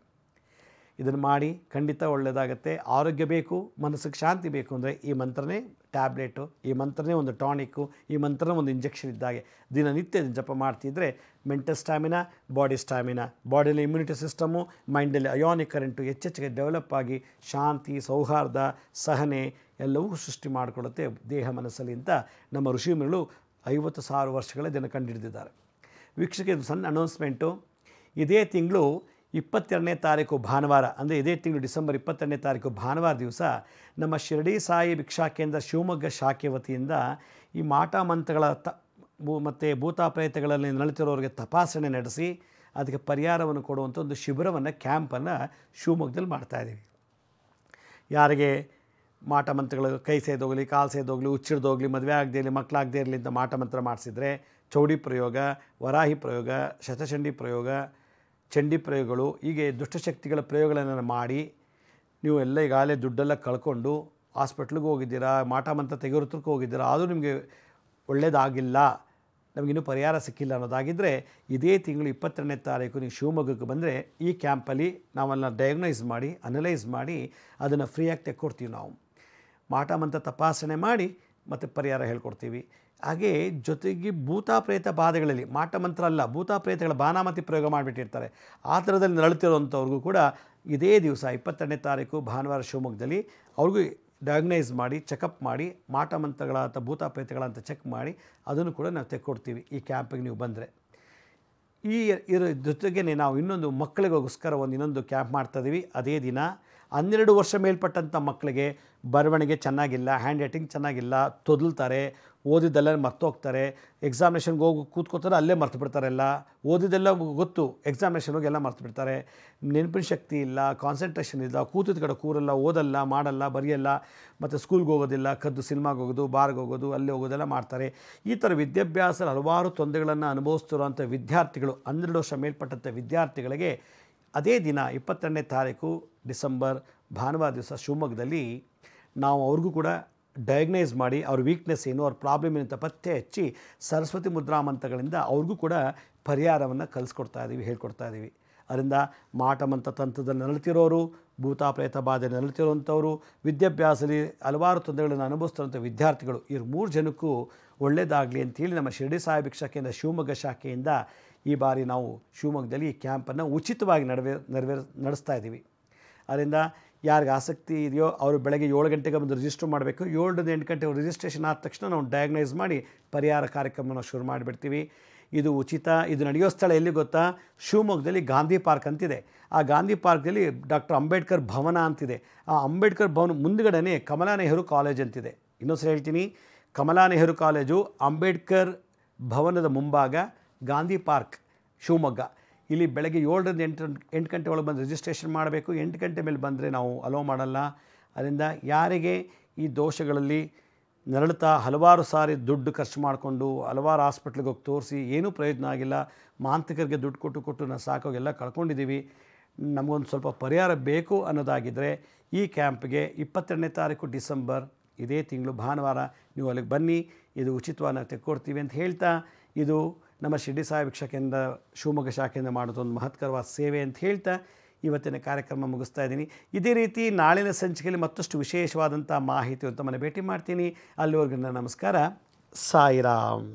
ಇದನ್ನು ಮಾಡಿ ಖಂಡಿತ ಒಳ್ಳೆಯದಾಗತ್ತೆ. ಆರೋಗ್ಯ ಬೇಕು, ಮನಸ್ಸಿಗೆ ಶಾಂತಿ ಬೇಕು ಅಂದರೆ ಈ ಮಂತ್ರನೇ ಟ್ಯಾಬ್ಲೆಟು, ಈ ಮಂತ್ರನೇ ಒಂದು ಟಾನಿಕ್ಕು, ಈ ಮಂತ್ರನೇ ಒಂದು ಇಂಜೆಕ್ಷನ್ ಇದ್ದಾಗೆ ದಿನನಿತ್ಯ ಇದನ್ನು ಜಪ ಮಾಡ್ತಿದ್ರೆ ಮೆಂಟಲ್ ಸ್ಟ್ಯಾಮಿನಾ, ಬಾಡಿ ಸ್ಟ್ಯಾಮಿನಾ, ಬಾಡಿಯಲ್ಲಿ ಇಮ್ಯುನಿಟಿ ಸಿಸ್ಟಮು, ಮೈಂಡಲ್ಲಿ ಅಯೋನಿಕ್ ಕರೆಂಟು ಹೆಚ್ಚೆಚ್ಚಿಗೆ ಡೆವಲಪ್ ಆಗಿ ಶಾಂತಿ, ಸೌಹಾರ್ದ, ಸಹನೆ ಎಲ್ಲವೂ ಸೃಷ್ಟಿ ಮಾಡಿಕೊಡುತ್ತೆ ದೇಹ ಮನಸ್ಸಲ್ಲಿ ಅಂತ ನಮ್ಮ ಋಷಿಮುನಿಗಳು ಐವತ್ತು ಸಾವಿರ ವರ್ಷಗಳ ದಿನ ಕಂಡುಹಿಡಿದಿದ್ದಾರೆ ವೀಕ್ಷಕ ಇದು ಸಣ್ಣ ಅನೌನ್ಸ್ಮೆಂಟು ಇದೇ ತಿಂಗಳು ಇಪ್ಪತ್ತೆರಡನೇ ತಾರೀಕು ಭಾನುವಾರ, ಅಂದರೆ ಇದೇ ತಿಂಗಳು ಡಿಸೆಂಬರ್ ಇಪ್ಪತ್ತೆರಡನೇ ತಾರೀಕು ಭಾನುವಾರ ದಿವಸ ನಮ್ಮ ಶಿರಡಿ ಸಾಯಿ ಭಿಕ್ಷಾ ಕೇಂದ್ರ ಶಿವಮೊಗ್ಗ ಶಾಖೆ ವತಿಯಿಂದ ಈ ಮಾಟ ಮಂತ್ರಗಳ ತ ಮತ್ತು ಭೂತ ಪ್ರೇತಗಳಲ್ಲಿ ನಳಿತಿರೋರಿಗೆ ತಪಾಸಣೆ ನಡೆಸಿ ಅದಕ್ಕೆ ಪರಿಹಾರವನ್ನು ಕೊಡುವಂಥ ಒಂದು ಶಿಬಿರವನ್ನು ಕ್ಯಾಂಪನ್ನು ಶಿವಮೊಗ್ಗದಲ್ಲಿ ಮಾಡ್ತಾಯಿದ್ದೀವಿ ಯಾರಿಗೆ ಮಾಟ ಮಂತ್ರಗಳು ಕೈ ಸೇದೋಗಲಿ ಕಾಲು ಸೇದೋಗಲಿ ಹುಚ್ಚಿಡ್ದೋಗಲಿ ಮದುವೆ ಆಗದೇ ಇರಲಿ ಮಕ್ಕಳಾಗದೇ ಇರಲಿ ಅಂತ ಮಾಟ ಮಂತ್ರ ಮಾಡಿಸಿದ್ರೆ, ಚೌಡಿ ಪ್ರಯೋಗ, ವರಾಹಿ ಪ್ರಯೋಗ ಶತಚಂಡಿ ಪ್ರಯೋಗ ಚಂಡಿ ಪ್ರಯೋಗಗಳು, ಹೀಗೆ ದುಷ್ಟಶಕ್ತಿಗಳ ಪ್ರಯೋಗಗಳನ್ನು ಮಾಡಿ ನೀವು ಎಲ್ಲ ಈಗಾಗಲೇ ದುಡ್ಡೆಲ್ಲ ಕಳ್ಕೊಂಡು ಹಾಸ್ಪಿಟ್ಲಿಗೆ ಹೋಗಿದ್ದೀರಾ ಮಾಟ ಮಂತ್ರ ತೆಗೆಯೋತ್ರಕ್ಕೆ ಹೋಗಿದ್ದೀರಾ, ಆದರೂ ನಿಮಗೆ ಒಳ್ಳೆಯದಾಗಿಲ್ಲ ನಮಗಿನ್ನೂ ಪರಿಹಾರ ಸಿಕ್ಕಿಲ್ಲ ಅನ್ನೋದಾಗಿದ್ದರೆ ಇದೇ ತಿಂಗಳು ಇಪ್ಪತ್ತೆರಡನೇ ತಾರೀಕು ನೀವು ಶಿವಮೊಗ್ಗಕ್ಕೆ ಬಂದರೆ ಈ ಕ್ಯಾಂಪಲ್ಲಿ ನಾವೆಲ್ಲ ಡಯಾಗ್ನೈಸ್ ಮಾಡಿ ಅನಲೈಸ್ ಮಾಡಿ, ಅದನ್ನು ಫ್ರೀಯಾಗಿ ತೆಕ್ಕೊಡ್ತೀವಿ ನಾವು. ಮಾಟ ಮಂತ್ರ ತಪಾಸಣೆ ಮಾಡಿ ಮತ್ತು ಪರಿಹಾರ ಹೇಳ್ಕೊಡ್ತೀವಿ. ಹಾಗೇ ಜೊತೆಗೆ ಭೂತ ಪ್ರೇತ ಬಾಧೆಗಳಲ್ಲಿ, ಮಾಟ ಮಂತ್ರ ಅಲ್ಲ ಭೂತ ಪ್ರೇತಗಳ ಬಾನಾಮತಿ ಪ್ರಯೋಗ ಮಾಡಿಬಿಟ್ಟಿರ್ತಾರೆ. ಆ ಥರದಲ್ಲಿ ನರಳುತ್ತಿರುವಂಥವ್ರಿಗೂ ಕೂಡ ಇದೇ ದಿವಸ ಇಪ್ಪತ್ತೆರಡನೇ ತಾರೀಕು ಭಾನುವಾರ ಶಿವಮೊಗ್ಗದಲ್ಲಿ ಅವ್ರಿಗೂ ಡಯಾಗ್ನೈಸ್ ಮಾಡಿ ಚೆಕಪ್ ಮಾಡಿ, ಮಾಟ ಮಂತ್ರಗಳ ಅಥವಾ ಭೂತ ಪ್ರೇತಗಳಂತ ಚೆಕ್ ಮಾಡಿ, ಅದನ್ನು ಕೂಡ ನಾವು ತೆಕ್ಕೊಡ್ತೀವಿ ಈ ಕ್ಯಾಂಪಿಗೆ ನೀವು ಬಂದರೆ. ಈ ಇರೋ ಜೊತೆಗೇ ನಾವು ಇನ್ನೊಂದು ಮಕ್ಕಳಿಗೋಸ್ಕರ ಒಂದು ಇನ್ನೊಂದು ಕ್ಯಾಂಪ್ ಮಾಡ್ತಾಯಿದ್ದೀವಿ ಅದೇ ದಿನ ಹನ್ನೆರಡು ವರ್ಷ ಮೇಲ್ಪಟ್ಟಂಥ ಮಕ್ಕಳಿಗೆ ಬರವಣಿಗೆ ಚೆನ್ನಾಗಿಲ್ಲ ಹ್ಯಾಂಡ್ ರೈಟಿಂಗ್ ಚೆನ್ನಾಗಿಲ್ಲ, ತೊದಲ್ತಾರೆ, ಓದಿದ್ದೆಲ್ಲ ಮರ್ತೋಗ್ತಾರೆ ಎಕ್ಸಾಮಿನೇಷನ್ಗೆ ಹೋಗಿ ಕೂತ್ಕೋತಾರೆ, ಅಲ್ಲೇ ಮರ್ತು ಬಿಡ್ತಾರೆಲ್ಲ ಓದಿದ್ದೆಲ್ಲ ಗೊತ್ತು ಎಕ್ಸಾಮಿನೇಷನ್ ಹೋಗಿ ಎಲ್ಲ ಮರ್ತು ಬಿಡ್ತಾರೆ. ನೆನಪಿನ ಶಕ್ತಿ ಇಲ್ಲ ಕಾನ್ಸಂಟ್ರೇಷನ್ ಇಲ್ಲ ಕೂತಿದ ಕಡೆ ಕೂರಲ್ಲ, ಓದಲ್ಲ, ಮಾಡಲ್ಲ, ಬರೆಯಲ್ಲ, ಮತ್ತು ಸ್ಕೂಲ್ಗೆ ಹೋಗೋದಿಲ್ಲ, ಕದ್ದು ಸಿನಿಮಾಗೆ ಹೋಗೋದು ಬಾರ್ಗೆ ಹೋಗೋದು, ಅಲ್ಲಿ ಹೋಗೋದೆಲ್ಲ ಮಾಡ್ತಾರೆ. ಈ ಥರ ವಿದ್ಯಾಭ್ಯಾಸ ಹಲವಾರು ತೊಂದರೆಗಳನ್ನು ಅನುಭವಿಸ್ತಿರುವಂಥ ವಿದ್ಯಾರ್ಥಿಗಳು, ಹನ್ನೆರಡು ವರ್ಷ ಮೇಲ್ಪಟ್ಟಂಥ ವಿದ್ಯಾರ್ಥಿಗಳಿಗೆ ಅದೇ ದಿನ ಇಪ್ಪತ್ತೆರಡನೇ ತಾರೀಕು ಡಿಸೆಂಬರ್, ಭಾನುವಾರ ದಿವಸ ಶಿವಮೊಗ್ಗದಲ್ಲಿ ನಾವು ಅವ್ರಿಗೂ ಕೂಡ ಡಯಾಗ್ನೈಸ್ ಮಾಡಿ ಅವ್ರ ವೀಕ್ನೆಸ್ ಏನು, ಅವ್ರ ಪ್ರಾಬ್ಲಮ್ ಏನು ಅಂತ ಪತ್ತೆ ಹಚ್ಚಿ ಸರಸ್ವತಿ ಮುದ್ರಾ ಮಂತ್ರಗಳಿಂದ ಅವ್ರಿಗೂ ಕೂಡ ಪರಿಹಾರವನ್ನು ಕಲಿಸ್ಕೊಡ್ತಾ ಇದ್ದೀವಿ ಹೇಳ್ಕೊಡ್ತಾ ಇದ್ದೀವಿ ಅದರಿಂದ ಮಾಟ ಮಂತ್ರ ತಂತ್ರದಲ್ಲಿ ನರಳುತ್ತಿರೋರು ಭೂತಾಪ್ರೇತ ಬಾಧೆ ನರಳುತ್ತಿರುವಂಥವ್ರು ವಿದ್ಯಾಭ್ಯಾಸದಲ್ಲಿ ಹಲವಾರು ತೊಂದರೆಗಳನ್ನು ಅನುಭವಿಸ್ತಿರುವಂಥ ವಿದ್ಯಾರ್ಥಿಗಳು ಇವ್ರ ಮೂರು ಜನಕ್ಕೂ ಒಳ್ಳೆಯದಾಗಲಿ ಅಂತೇಳಿ ನಮ್ಮ ಶಿರಡಿ ಸಾಹೇಬ್ ಶಾಖೆಯಿಂದ ಶಿವಮೊಗ್ಗ ಶಾಖೆಯಿಂದ ಈ ಬಾರಿ ನಾವು ಶಿವಮೊಗ್ಗದಲ್ಲಿ ಈ ಕ್ಯಾಂಪನ್ನು ಉಚಿತವಾಗಿ ನಡವೇ, ನೆರವೇರ್, ನಡೆಸ್ತಾ ಇದ್ದೀವಿ ಅದರಿಂದ ಯಾರಿಗೆ ಆಸಕ್ತಿ ಇದೆಯೋ ಅವರು ಬೆಳಗ್ಗೆ ಏಳು ಗಂಟೆಗೆ ಬಂದು ರಿಜಿಸ್ಟರ್ ಮಾಡಬೇಕು. ಏಳರಿಂದ ಎಂಟು ಗಂಟೆ ರಿಜಿಸ್ಟ್ರೇಷನ್ ಆದ ತಕ್ಷಣ ನಾವು ಡಯಾಗ್ನೈಸ್ ಮಾಡಿ ಪರಿಹಾರ ಕಾರ್ಯಕ್ರಮವನ್ನು ಶುರು ಮಾಡಿಬಿಡ್ತೀವಿ. ಇದು ಉಚಿತ, ಇದು ನಡೆಯೋ ಸ್ಥಳ ಎಲ್ಲಿ ಗೊತ್ತಾ? ಶಿವಮೊಗ್ಗದಲ್ಲಿ ಗಾಂಧಿ ಪಾರ್ಕ್ ಅಂತಿದೆ. ಆ ಗಾಂಧಿ ಪಾರ್ಕ್ದಲ್ಲಿ ಡಾಕ್ಟರ್ ಅಂಬೇಡ್ಕರ್ ಭವನ ಅಂತಿದೆ. ಆ ಅಂಬೇಡ್ಕರ್ ಭವನ ಮುಂದುಗಡೆನೇ ಕಮಲಾ ನೆಹರು ಕಾಲೇಜ್ ಅಂತಿದೆ. ಇನ್ನೊಂದ್ಸಲ ಹೇಳ್ತೀನಿ, ಕಮಲಾ ನೆಹರು ಕಾಲೇಜು ಅಂಬೇಡ್ಕರ್ ಭವನದ ಮುಂಭಾಗ ಗಾಂಧಿ ಪಾರ್ಕ್ ಶಿವಮೊಗ್ಗ. ಇಲ್ಲಿ ಬೆಳಗ್ಗೆ ಏಳರಿಂದ ಎಂಟು ಎಂಟು ಗಂಟೆ ಒಳಗೆ ಬಂದು ರಿಜಿಸ್ಟ್ರೇಷನ್ ಮಾಡಬೇಕು. ಎಂಟು ಗಂಟೆ ಮೇಲೆ ಬಂದರೆ ನಾವು ಅಲೋ ಮಾಡಲ್ಲ. ಅದರಿಂದ ಯಾರಿಗೆ ಈ ದೋಷಗಳಲ್ಲಿ ನರಳುತ್ತಾ ಹಲವಾರು ಸಾರಿ ದುಡ್ಡು ಖರ್ಚು ಮಾಡಿಕೊಂಡು ಹಲವಾರು ಹಾಸ್ಪಿಟ್ಲಿಗೆ ಹೋಗಿ ತೋರಿಸಿ ಏನೂ ಪ್ರಯೋಜನ ಆಗಿಲ್ಲ. ಮಾಂತ್ರಿಕರಿಗೆ ದುಡ್ಡು ಕೊಟ್ಟು ಕೊಟ್ಟು ನಾವು ಸಾಕೋಗೆಲ್ಲ ಕಳ್ಕೊಂಡಿದ್ದೀವಿ. ನಮಗೊಂದು ಸ್ವಲ್ಪ ಪರಿಹಾರ ಬೇಕು ಅನ್ನೋದಾಗಿದ್ದರೆ ಈ ಕ್ಯಾಂಪ್ಗೆ ಇಪ್ಪತ್ತೆರಡನೇ ತಾರೀಕು ಡಿಸೆಂಬರ್, ಇದೇ ತಿಂಗಳು ಭಾನುವಾರ ನೀವು ಅಲ್ಲಿಗೆ ಬನ್ನಿ. ಇದು ಉಚಿತವಾಗಿ ನಾವು ತೆಕ್ಕೊಡ್ತೀವಿ ಅಂತ ಹೇಳ್ತಾ, ಇದು ನಮ್ಮ ಶಿರ್ಡಿ ಸಾಹಿಬ್ ಶಾಖೆಯಿಂದ ಶಿವಮೊಗ್ಗ ಶಾಖೆಯಿಂದ ಮಾಡೋದೊಂದು ಮಹತ್ಕರವಾದ ಸೇವೆ ಅಂತ ಹೇಳ್ತಾ ಇವತ್ತಿನ ಕಾರ್ಯಕ್ರಮ ಮುಗಿಸ್ತಾ ಇದ್ದೀನಿ. ಇದೇ ರೀತಿ ನಾಳಿನ ಸಂಚಿಕೆಯಲ್ಲಿ ಮತ್ತಷ್ಟು ವಿಶೇಷವಾದಂಥ ಮಾಹಿತಿ ಅಂತ ಮನೆ ಭೇಟಿ ಮಾಡ್ತೀನಿ. ಅಲ್ಲಿವರೆಗೂ ನಮಸ್ಕಾರ. ಸಾಯಿರಾಮ್.